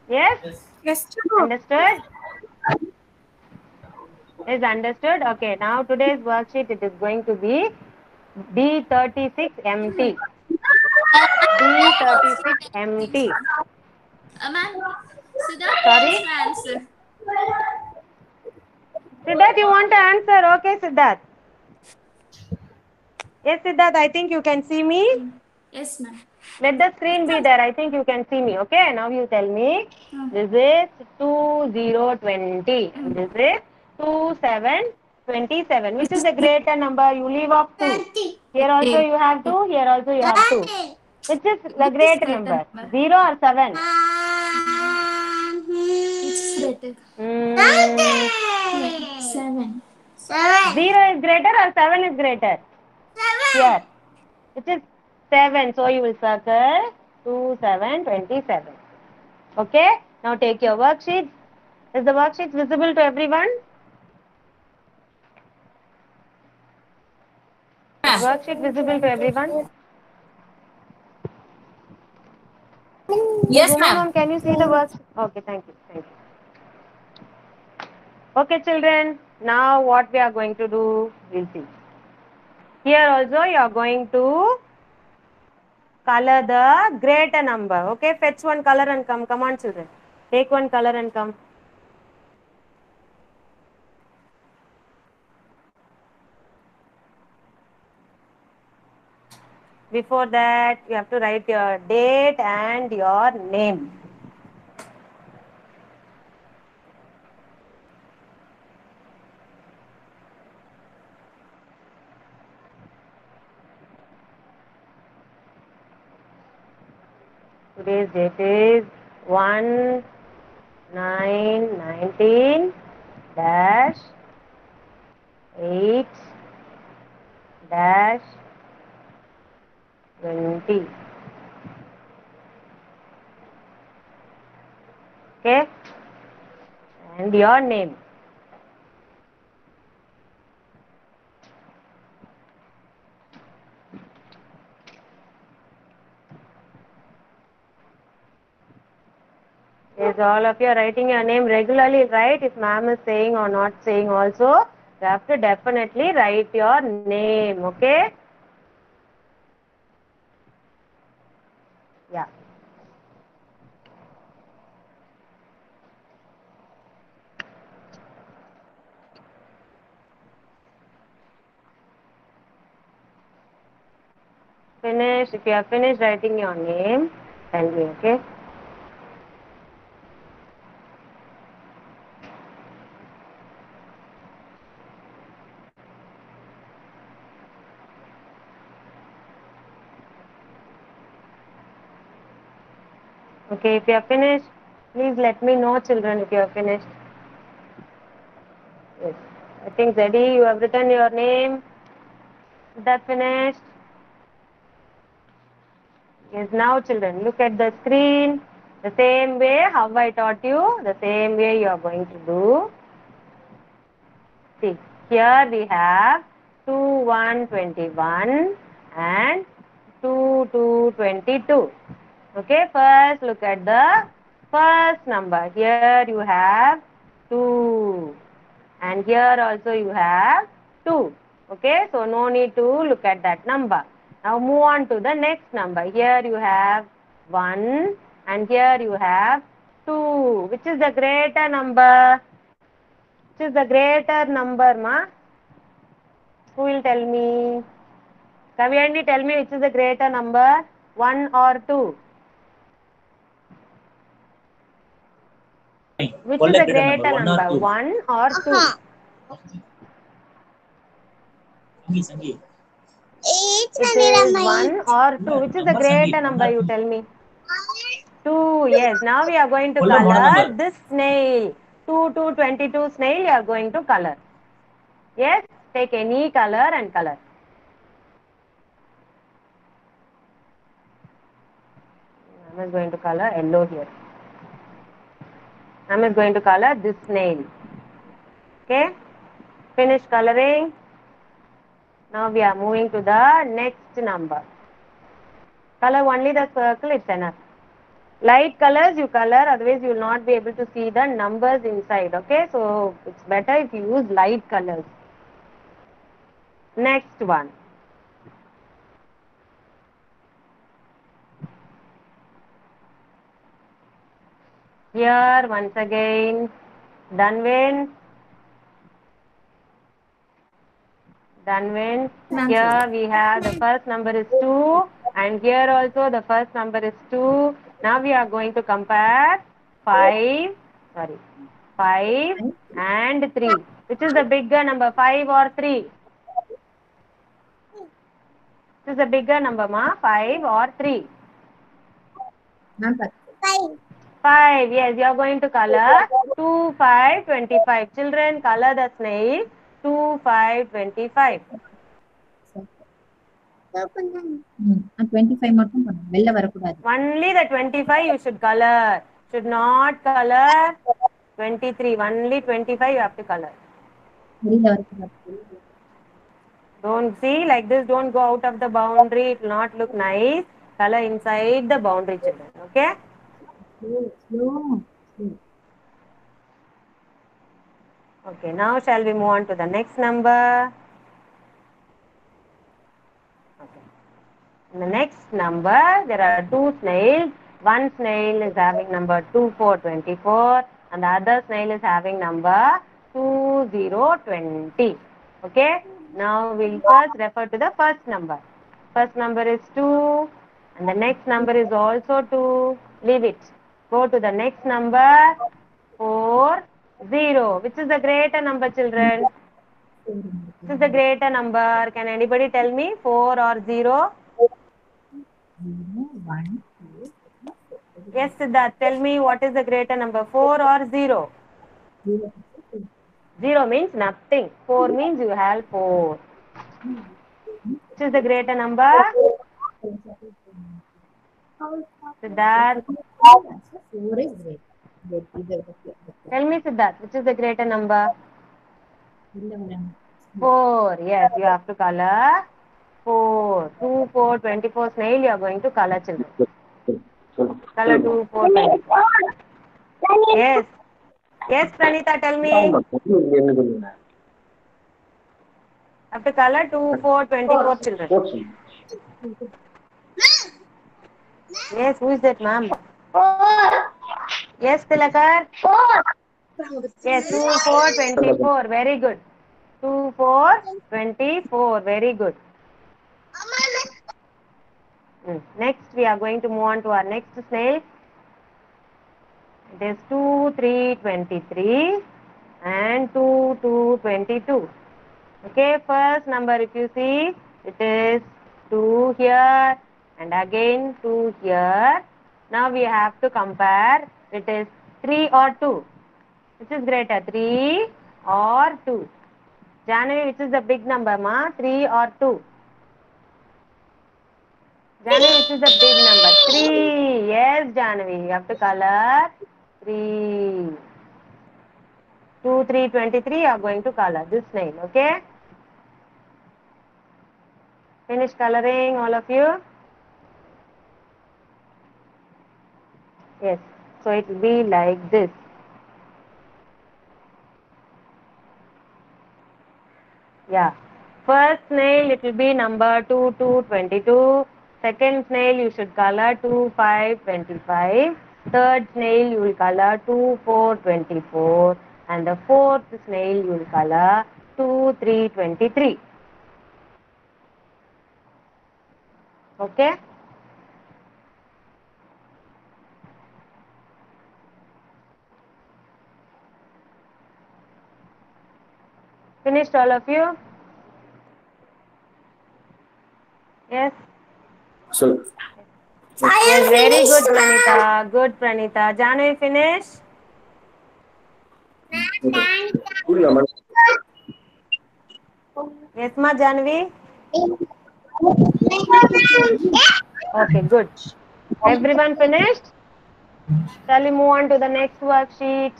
Yes? Yes. Understood? Is understood? Okay, now today's worksheet, it is going to be D36MT. D36MT. Uh, Siddharth, Sorry? Siddharth, you want to answer? Okay, Siddharth. Yes, Siddharth, I think you can see me. Yes, ma'am. Let the screen be there. I think you can see me. Okay, now you tell me. Uh-huh. This is 2020. Uh-huh. This is 2727. Which is the greater number? You leave off 2. Here also you have 2. Here also you have 2. Which is the greater number? 0 or 7? It's better. Hmm, Seven. Seven. 0 is greater or 7 is greater? Here. Which is 7. So you will circle 2, 7, 27. Okay? Now take your worksheet. Is the worksheet visible to everyone? Worksheet visible to everyone? Yes, ma'am. can you see the work? Okay, thank you. Thank you. Okay, children. Now what we are going to do, we'll see. Here also you are going to color the greater number. Okay, fetch one color and come. Come on, children. Take one color and come. Before that, you have to write your date and your name. Today's date is 1 9 19 dash 8 dash 20. Okay? And your name. Is all of you are writing your name regularly, right? If ma'am is saying or not saying also, you have to definitely write your name, okay? Yeah. Finish. If you have finished writing your name, tell me, okay? Okay, if you are finished, please let me know, children, if you are finished. Yes. I think Zeddy, you have written your name. Is that finished? Yes, now children, look at the screen. The same way how I taught you, the same way you are going to do. See, here we have 2, 1, 21 and 2, 2, 22. Okay, first look at the first number. Here you have 2 and here also you have 2. Okay, so no need to look at that number. Now move on to the next number. Here you have 1 and here you have 2. Which is the greater number? Which is the greater number, ma? Who will tell me? Kavyani, tell me which is the greater number? 1 or 2? Which is a greater number? 1 or 2? It's It is 1 or 2. Which is the greater number? You tell me. 2. Yes. Now we are going to color this snail. 2 to 22 snail you are going to color. Yes. Take any color and color. I am just going to color yellow here. I am going to color this nail. Okay. Finish coloring. Now we are moving to the next number. Color only the circle, it's enough. Light colors you color, otherwise you will not be able to see the numbers inside. Okay, so it's better if you use light colors. Next one. Here once again, Danvin. Danvin. Here we have the first number is 2 and here also the first number is 2. Now we are going to compare 5, sorry, 5 and 3. Which is the bigger number, 5 or 3? Which is the bigger number, ma? 5 or 3? Five. 5. Yes, you are going to color 2, 5, 25. Children, color the snail 2, 5, 25. Twenty five மட்டும் பண்ணும் வெளில வரக்கூடாது Only the 25 you should color. Should not color 23. Only 25 you have to color. வெளில வரக்கூடாது Don't see like this. Don't go out of the boundary. It will not look nice. Color inside the boundary, children. Okay? Okay. Now shall we move on to the next number? Okay. In the next number, there are two snails. One snail is having number 2424 and the other snail is having number 2020. Okay. Now we'll first refer to the first number. First number is 2 and the next number is also 2. Leave it. Go to the next number 4, 0. Which is the greater number, children? Which is the greater number? Can anybody tell me? 4 or 0? Yes, Siddharth, tell me what is the greater number, 4 or 0? 0 means nothing. 4 means you have 4. Which is the greater number? Siddharth, Four is great. Tell me, Siddharth, which is the greater number? Four. Yes, you have to color four. Two, four, twenty-four snail. You are going to color children. Color two, four, twenty-four. Yes. Yes, Pranita, tell me. After color two, four, twenty-four children. Yes, who is that, ma'am? Four. Yes, Tilakar. Four. Yes, two, four, twenty-four. Very good. Two, four, twenty-four. Very good. Mm. Next, we are going to move on to our next snail. It is 2, 3, 23 and 2, 2, 22. Okay, first number if you see, it is 2 here and again 2 here. Now we have to compare, it is 3 or 2. Which is greater, 3 or 2? January, which is the big number, ma? 3 or 2? January, which is the big number? 3. Yes, January, you have to color 3. 2, 3, 23, you are going to color this snail, okay? Finish coloring, all of you? Yes, so it will be like this. Yeah. First snail, it will be number 2, 2, 22. Second snail, you should color 2, 5, 25. Third snail, you will color 2, 4, 24. And the fourth snail, you will color 2, 3, 23. Okay? Finished all of you? Yes? So, Yes, very good, Pranita. Good, Pranita. Janu, you finish? Yes, ma, Janvi? Okay, good. Everyone finished? Shall we move on to the next worksheet?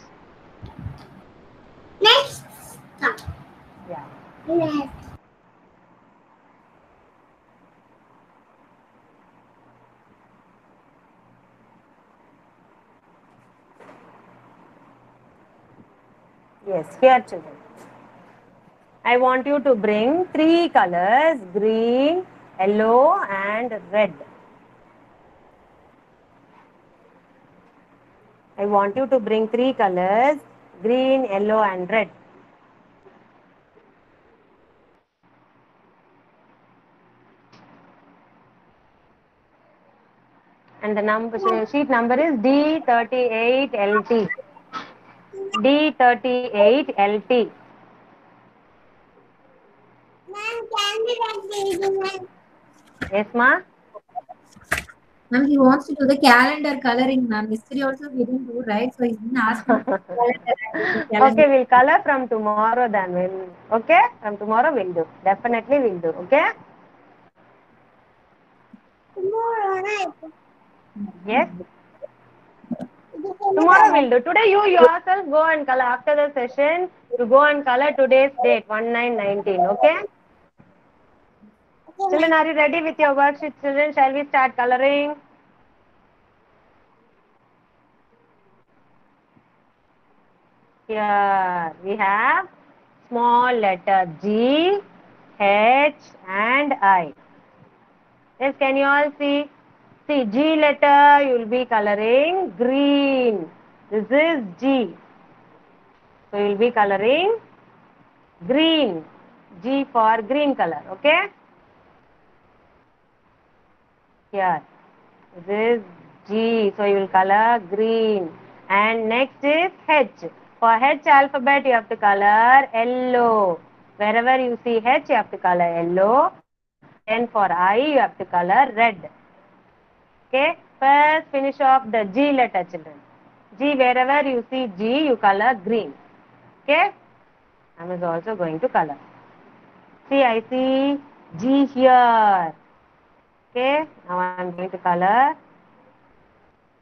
Next. Yeah. Yes, here children. I want you to bring three colors, green, yellow and red. I want you to bring three colors, green, yellow and red. And the number sheet number is D38LT. D38LT. Ma'am, can we write the ma'am? Yes, ma? Ma'am, he wants to do the calendar coloring, ma'am. Yesterday also we didn't do, right? So he's been asking for calendar. Okay, we'll color from tomorrow then. We'll, okay? From tomorrow we'll do. Definitely we'll do. Okay? Tomorrow night. Yes? Tomorrow we'll do. Today you yourself go and color. After the session, you go and color today's date, 1919. Okay? Children, are you ready with your worksheet? Children, shall we start coloring? Here we have small letter G, H and I. Yes, can you all see? See, G letter you will be coloring green. This is G. So you will be coloring green. G for green color, okay? Here. This is G. So you will color green. And next is H. For H alphabet you have to color yellow. Wherever you see H you have to color yellow. And for I you have to color red. Okay. First finish off the G letter children. G wherever you see G you color green. Okay. I am also going to color. See I see G here. Okay. Now I am going to color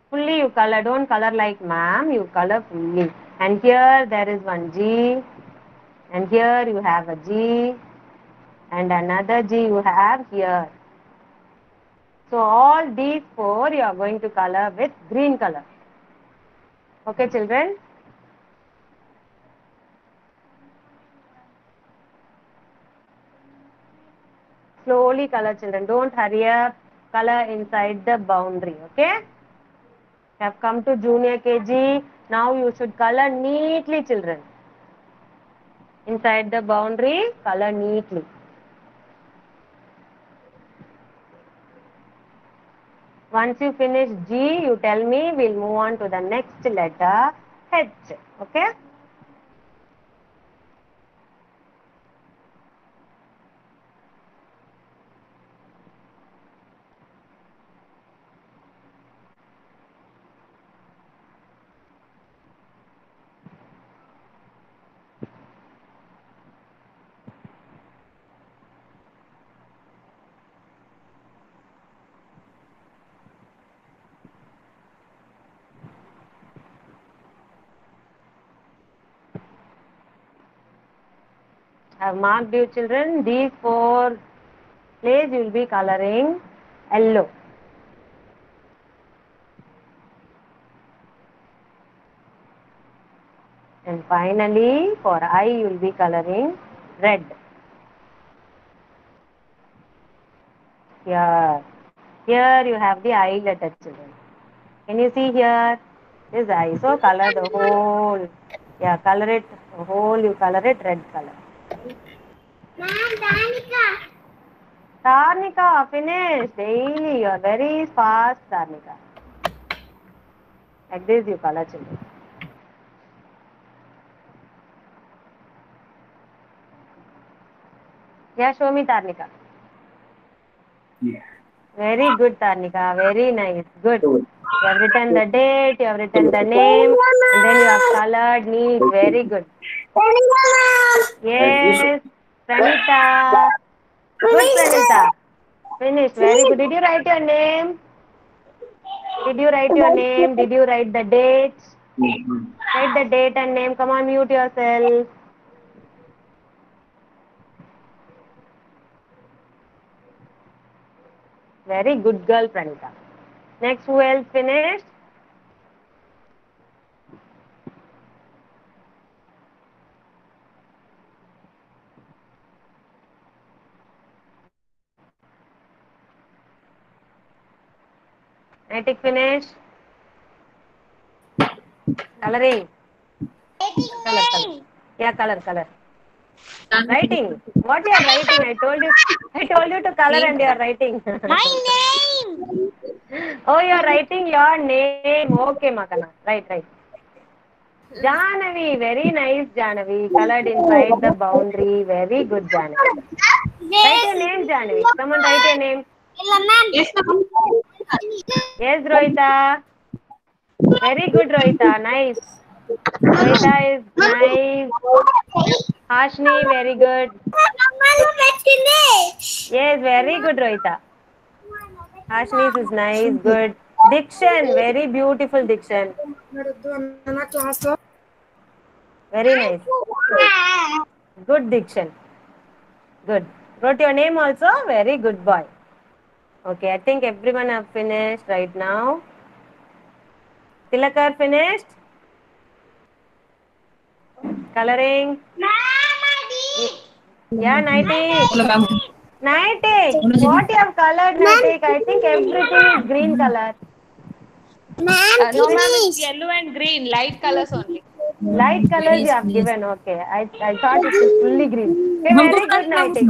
fully you color don't color like ma'am you color fully and here there is one g and here you have a g and another g you have here so all these four you are going to color with green color. Okay children? Slowly color children. Don't hurry up. Color inside the boundary okay? Have come to junior kg now you should color neatly children. Inside the boundary color neatly once you finish g you tell me we'll move on to the next letter h okay have marked you children. These four place you will be coloring yellow. And finally for I you will be coloring red. Here. Here you have the I letter children. Can you see here? This I. So color the whole. Yeah, color it whole. You color it red color. Ma'am, Danica. Tarnika, finish daily. You are very fast, Tarnika. Like this, you color children. Yeah, show me Tarnika. Very good, Tarnika. Very nice. Good. You have written the date, you have written the name, and then you have colored neat. Very good. Yes, Pranita. Good, Pranita. Finish. Very good. Did you write your name? Did you write your name? Did you write the date? Mm-hmm. Write the date and name. Come on, mute yourself. Very good girl, Pranita. Next, who else finished? Naitik finish. Coloring. Color, color. Yeah, color, color. Writing. What you are writing? I told you. I told you to color and you are writing. My name. oh, you are writing your name. Okay, Makana. Right, right. Janavi, very nice, Janavi. Colored inside the boundary. Very good, Janavi. Write your name, Janavi. Come on, write your name. Yes, ma'am. Yes, Rohita. Very good, Rohita. Nice. Rohita is nice. Hashni, very good. Yes, very good, Rohita. Hashni is nice, good. Diction, very beautiful diction. Very nice. Good diction. Good. Wrote your name also? Very good boy. Okay, I think everyone have finished right now. Tilakar finished? Coloring? Yeah, Nighty. Nighty. What you have colored, Nighty? I think everything is green color. Ma'am, uh, no, ma'am, it's yellow and green, light colors only. Light colors you have given. Okay, I, I thought it was fully green. Okay, very good, Nighty.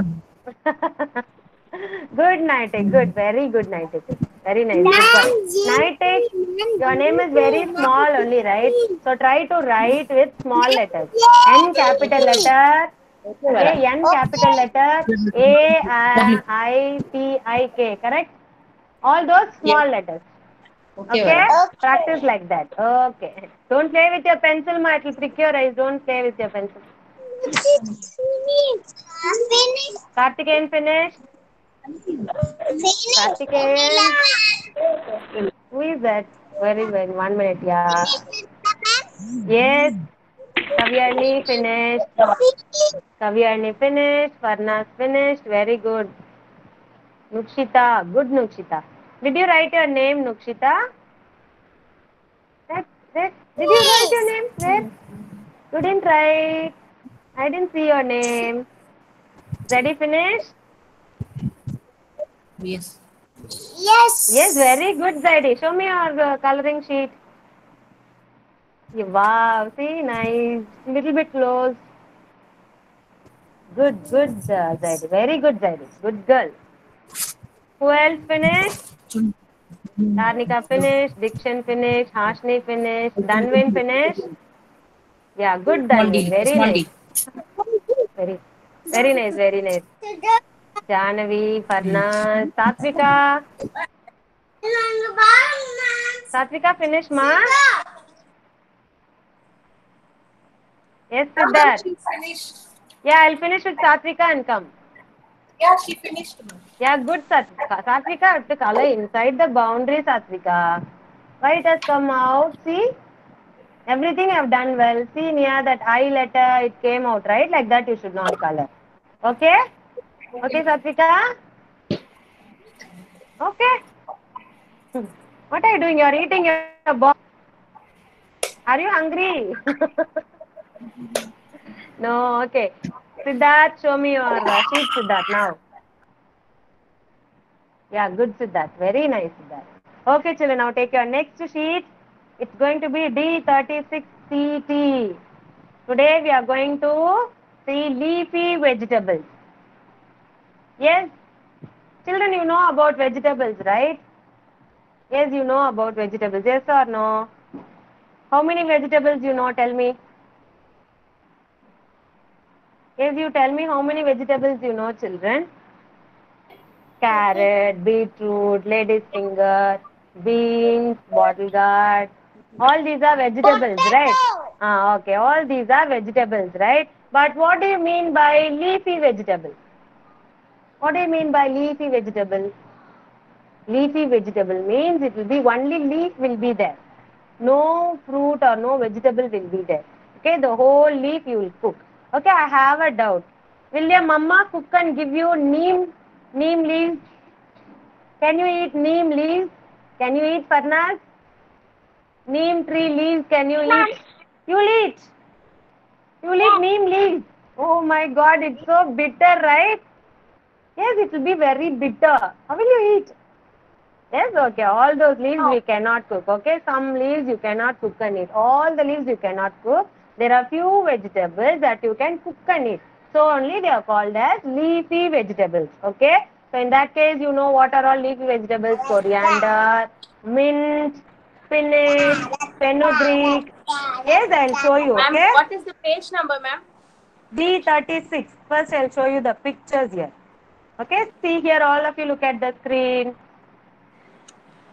good night, eh? good, very good night. Eh? Very nice. Night, eh? your name is very small only, right? So try to write with small letters. N capital letter. Okay, N capital letter. A I P I K. Correct? All those small letters. Okay? Practice like that. Okay. Don't play with your pencil, ma. It will prick your eyes. Don't play with your pencil. Kartikeyan finished? Who is that? Very, very, one minute, yeah. Yes. Kavyani finished. Kavyani finished. Farnas finished. Very good. Nukshita. Good, Nukshita. Did you write your name, Nukshita? Did you write your name? Where? You didn't write. I didn't see your name. Ready, finish? Yes. Yes. Yes, very good, Zaidi. Show me your uh, coloring sheet. Yeah, Wow, see, nice. Little bit close. Good, good, uh, Zaidi. Very good, Zaidi. Good girl. Who else finished? Tarnika finished. Dikshan finished. Hashni finished. Danvin finished. Yeah, good, Danvin. Very nice. Very, very nice, very nice. Janvi फरनास Satvika. Satvika finish मा? Yeah I finish with Satvika and come yeah she finished yeah good Satvika Satvika it is all inside the boundary Satvika why it come out see everything i done well. See near that i letter it came out right? Like that you should not color. Okay? Okay, Satvika? Okay. What are you doing? You're eating your box. Are you hungry? no, okay. Siddharth, show me your sheet, Siddharth, now. Yeah, good, Siddharth. Very nice, Siddharth. Okay, children, now take your next sheet. It's going to be D36CT. Today we are going to see leafy vegetables. Yes? Children, you know about vegetables, right? Yes, you know about vegetables. Yes or no? How many vegetables you know? Tell me. Yes, you tell me how many vegetables you know, children. Carrot, beetroot, lady's finger, beans, bottle gourd. All these are vegetables, right? Ah, okay. All these are vegetables, right? But what do you mean by leafy vegetable? What do you mean by leafy vegetable? Leafy vegetable means it will be only leaf will be there. No fruit or no vegetable will be there. Okay, the whole leaf you will cook. Okay, I have a doubt. Will your mama cook and give you neem, neem leaves? Can you eat neem leaves? Can you eat Farnaz? Neem tree leaves, can you eat? You'll eat. You'll eat neem leaves. Oh my god, it's so bitter, right? Yes, it will be very bitter. How will you eat? Yes, okay. All those leaves we cannot cook. Okay, some leaves you cannot cook and eat. All the leaves you cannot cook. There are few vegetables that you can cook and eat. So only they are called as leafy vegetables. Okay. So in that case, you know what are all leafy vegetables? Coriander, mint, spinach, fenugreek. Yes, I'll show you. Okay. what is the page number, ma'am? D36. First, I'll show you the pictures here. Okay, see here, all of you look at the screen.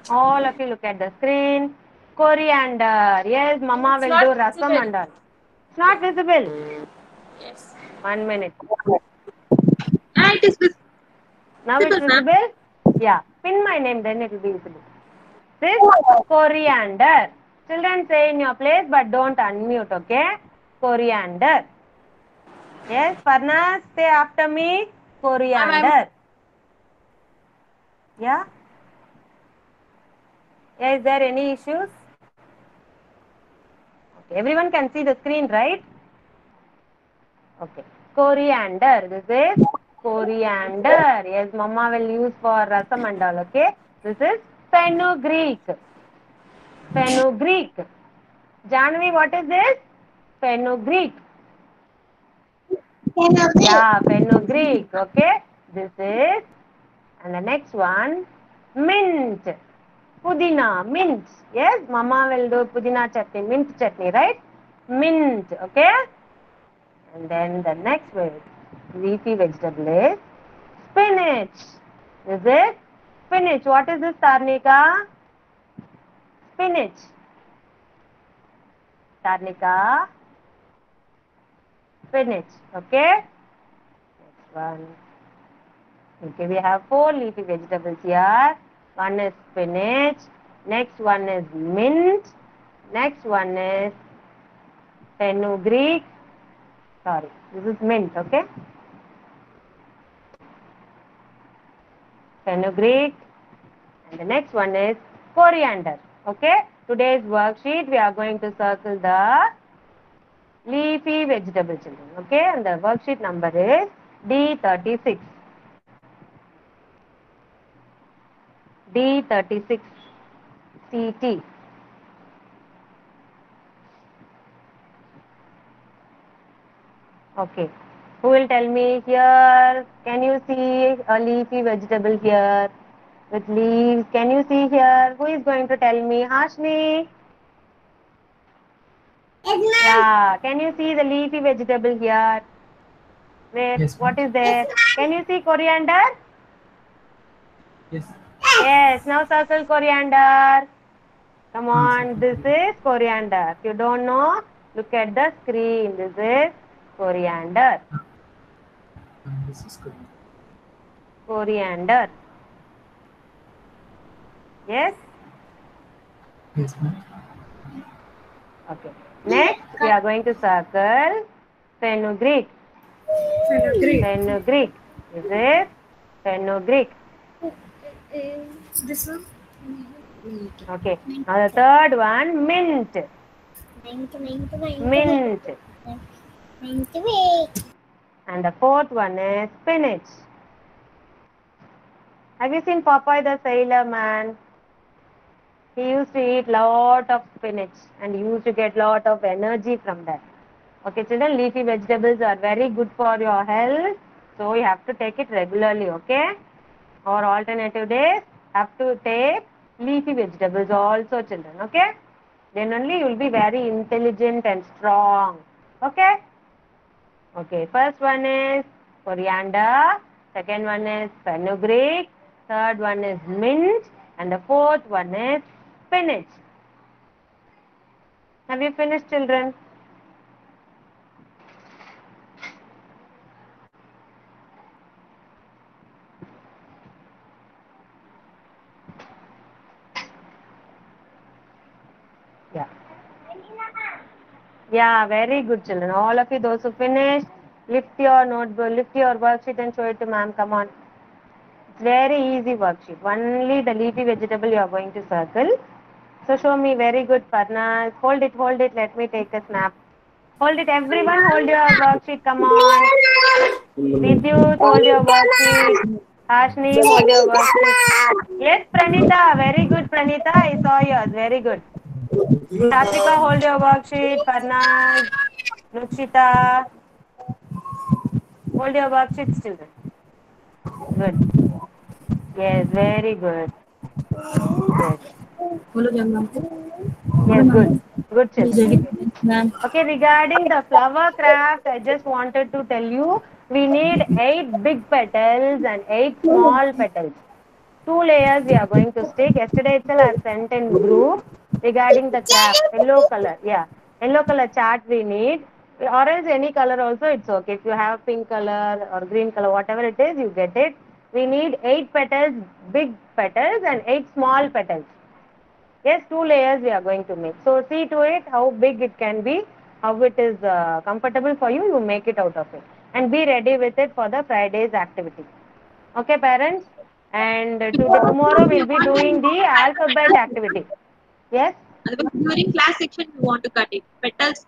All of you look at the screen. Coriander. Yes, Mama will not do rasam visible. and all. It's not visible. Yes. One minute. Ah, it is with Now it's Visible, visible? Yeah. Pin my name, then it will be visible. This coriander. Children say in your place, but don't unmute, okay? Coriander. Yes, Farnaz, say after me. Coriander. Yeah? Yeah, is there any issues? Okay, everyone can see the screen, right? Okay. Coriander. This is coriander. Yes, Mama will use for rasam and all. Okay. This is fenugreek. Fenugreek. Janvi, what is this? Fenugreek. Yeah, fenugreek. Okay. This is, and the next one, mint. Pudina, mint. Yes, Mama will do pudina chutney, mint chutney, right? Mint. Okay. And then the next word, leafy vegetable is spinach. Is it? Spinach. What is this, Tarnika? Spinach. Tarnika. Spinach. Okay. Next one. Okay, we have four leafy vegetables here. One is spinach. Next one is mint. Next one is fenugreek. Sorry, this is mint, okay? Fenugreek. And the next one is coriander, okay? Today's worksheet, we are going to circle the leafy vegetable children, okay? And the worksheet number is D36. D36 CT. Okay. Who will tell me here? Can you see a leafy vegetable here with leaves? Can you see here? Who is going to tell me? Hashmi? Yeah. Can you see the leafy vegetable here? Where? Yes, what is there? Can you see coriander? Yes. Yes. Now circle coriander. Come on. This is coriander. If you don't know, look at the screen. This is coriander. And this is good. Coriander. Yes? Yes, ma'am. Okay. Next, we are going to circle fenugreek. Fenugreek. Fenugreek. This is fenugreek. This one. Okay. Now the third one, mint. Mint, mint, mint. Mint. Mint, mint. And the fourth one is spinach. Have you seen Popeye the Sailor Man? He used to eat lot of spinach and he used to get a lot of energy from that. Okay, children, leafy vegetables are very good for your health. So you have to take it regularly, okay? Or alternative days, have to take leafy vegetables also, children, okay? Then only you will be very intelligent and strong, okay? Okay, first one is coriander, second one is fenugreek, third one is mint, and the fourth one is spinach. Have you finished, children? Yeah. Yeah, very good, children. All of you, those who finished, lift your notebook, lift your worksheet and show it to ma'am. Come on. It's very easy worksheet. Only the leafy vegetable you are going to circle. So show me very good, Parnas. Hold it, hold it. Let me take a snap. Hold it, everyone. Hold your worksheet. Come on. Vidyut, hold your worksheet. Ashni, hold your worksheet. Yes, Pranita. Very good, Pranita. I saw yours. Very good. Satvika, hold your worksheet. Parnas, Nukshita. Hold your worksheets, children. Good. Yes, very good. Yes. Follow them, ma'am. Yes, good. Good, Please ma'am. Okay, regarding the flower craft, I just wanted to tell you we need eight big petals and eight small petals. Two layers we are going to stick. Yesterday itself I sent in group regarding the craft. Yellow color, yeah. Yellow color chart we need. Or else any color also it's okay. If you have pink color or green color, whatever it is, you get it. We need eight petals, big petals and eight small petals. Yes, two layers we are going to make. So see to it how big it can be, how it is uh, comfortable for you, you make it out of it. And be ready with it for the Friday's activity. Okay, parents? And to the, tomorrow we'll be doing the alphabet activity. Yes? During class section, you want to cut it. Petals.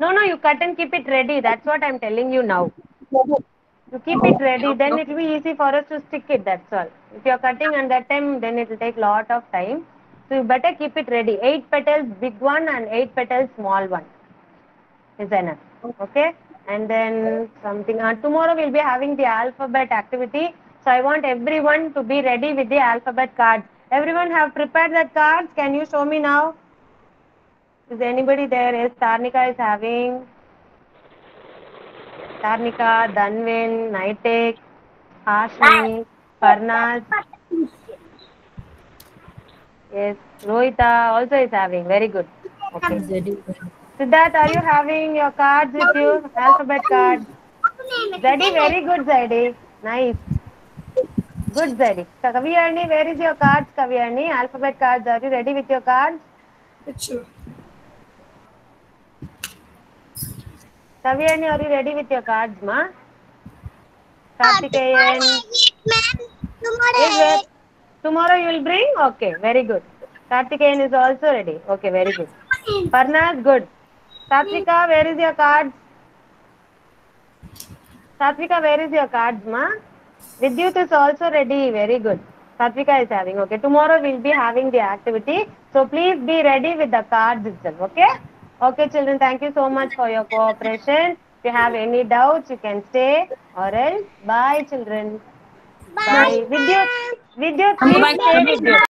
No, no, you cut and keep it ready. That's what I'm telling you now. You keep it ready, then it will be easy for us to stick it. That's all. If you're cutting and that time, then it will take lot of time. So you better keep it ready. Eight petals, big one, and eight petals, small one. Is enough. Okay? And then something. Uh, tomorrow we'll be having the alphabet activity. So I want everyone to be ready with the alphabet cards. Everyone have prepared that cards. Can you show me now? Is anybody there? Yes, Tarnika is having. Tarnika, Danvin, Naitik, Ashmi, Farnaz. Yes, Rohita also is having. Very good. Okay. Siddharth, are you having your cards with you? Alphabet cards. Zadi, very good, Zadi. Nice. Good, Zari. Kavyani, where is your cards, Kavyani? Alphabet cards. Are you ready with your cards? Sure. Kavyani, are you ready with your cards, ma? Kartikeyan. Tomorrow Is it? Tomorrow you will bring? Okay, very good. Kartikeyan is also ready. Okay, very good. Farnaz, good. Satvika, where is your cards? Satvika, where is your cards, ma? Vidyut is also ready. Very good. Satvika is having. Okay, tomorrow we'll be having the activity. So please be ready with the cards itself. Okay? Okay, children, thank you so much for your cooperation. If you have any doubts, you can stay or else. Bye, children. Bye. Vidyut, Vidyut, please stay with you.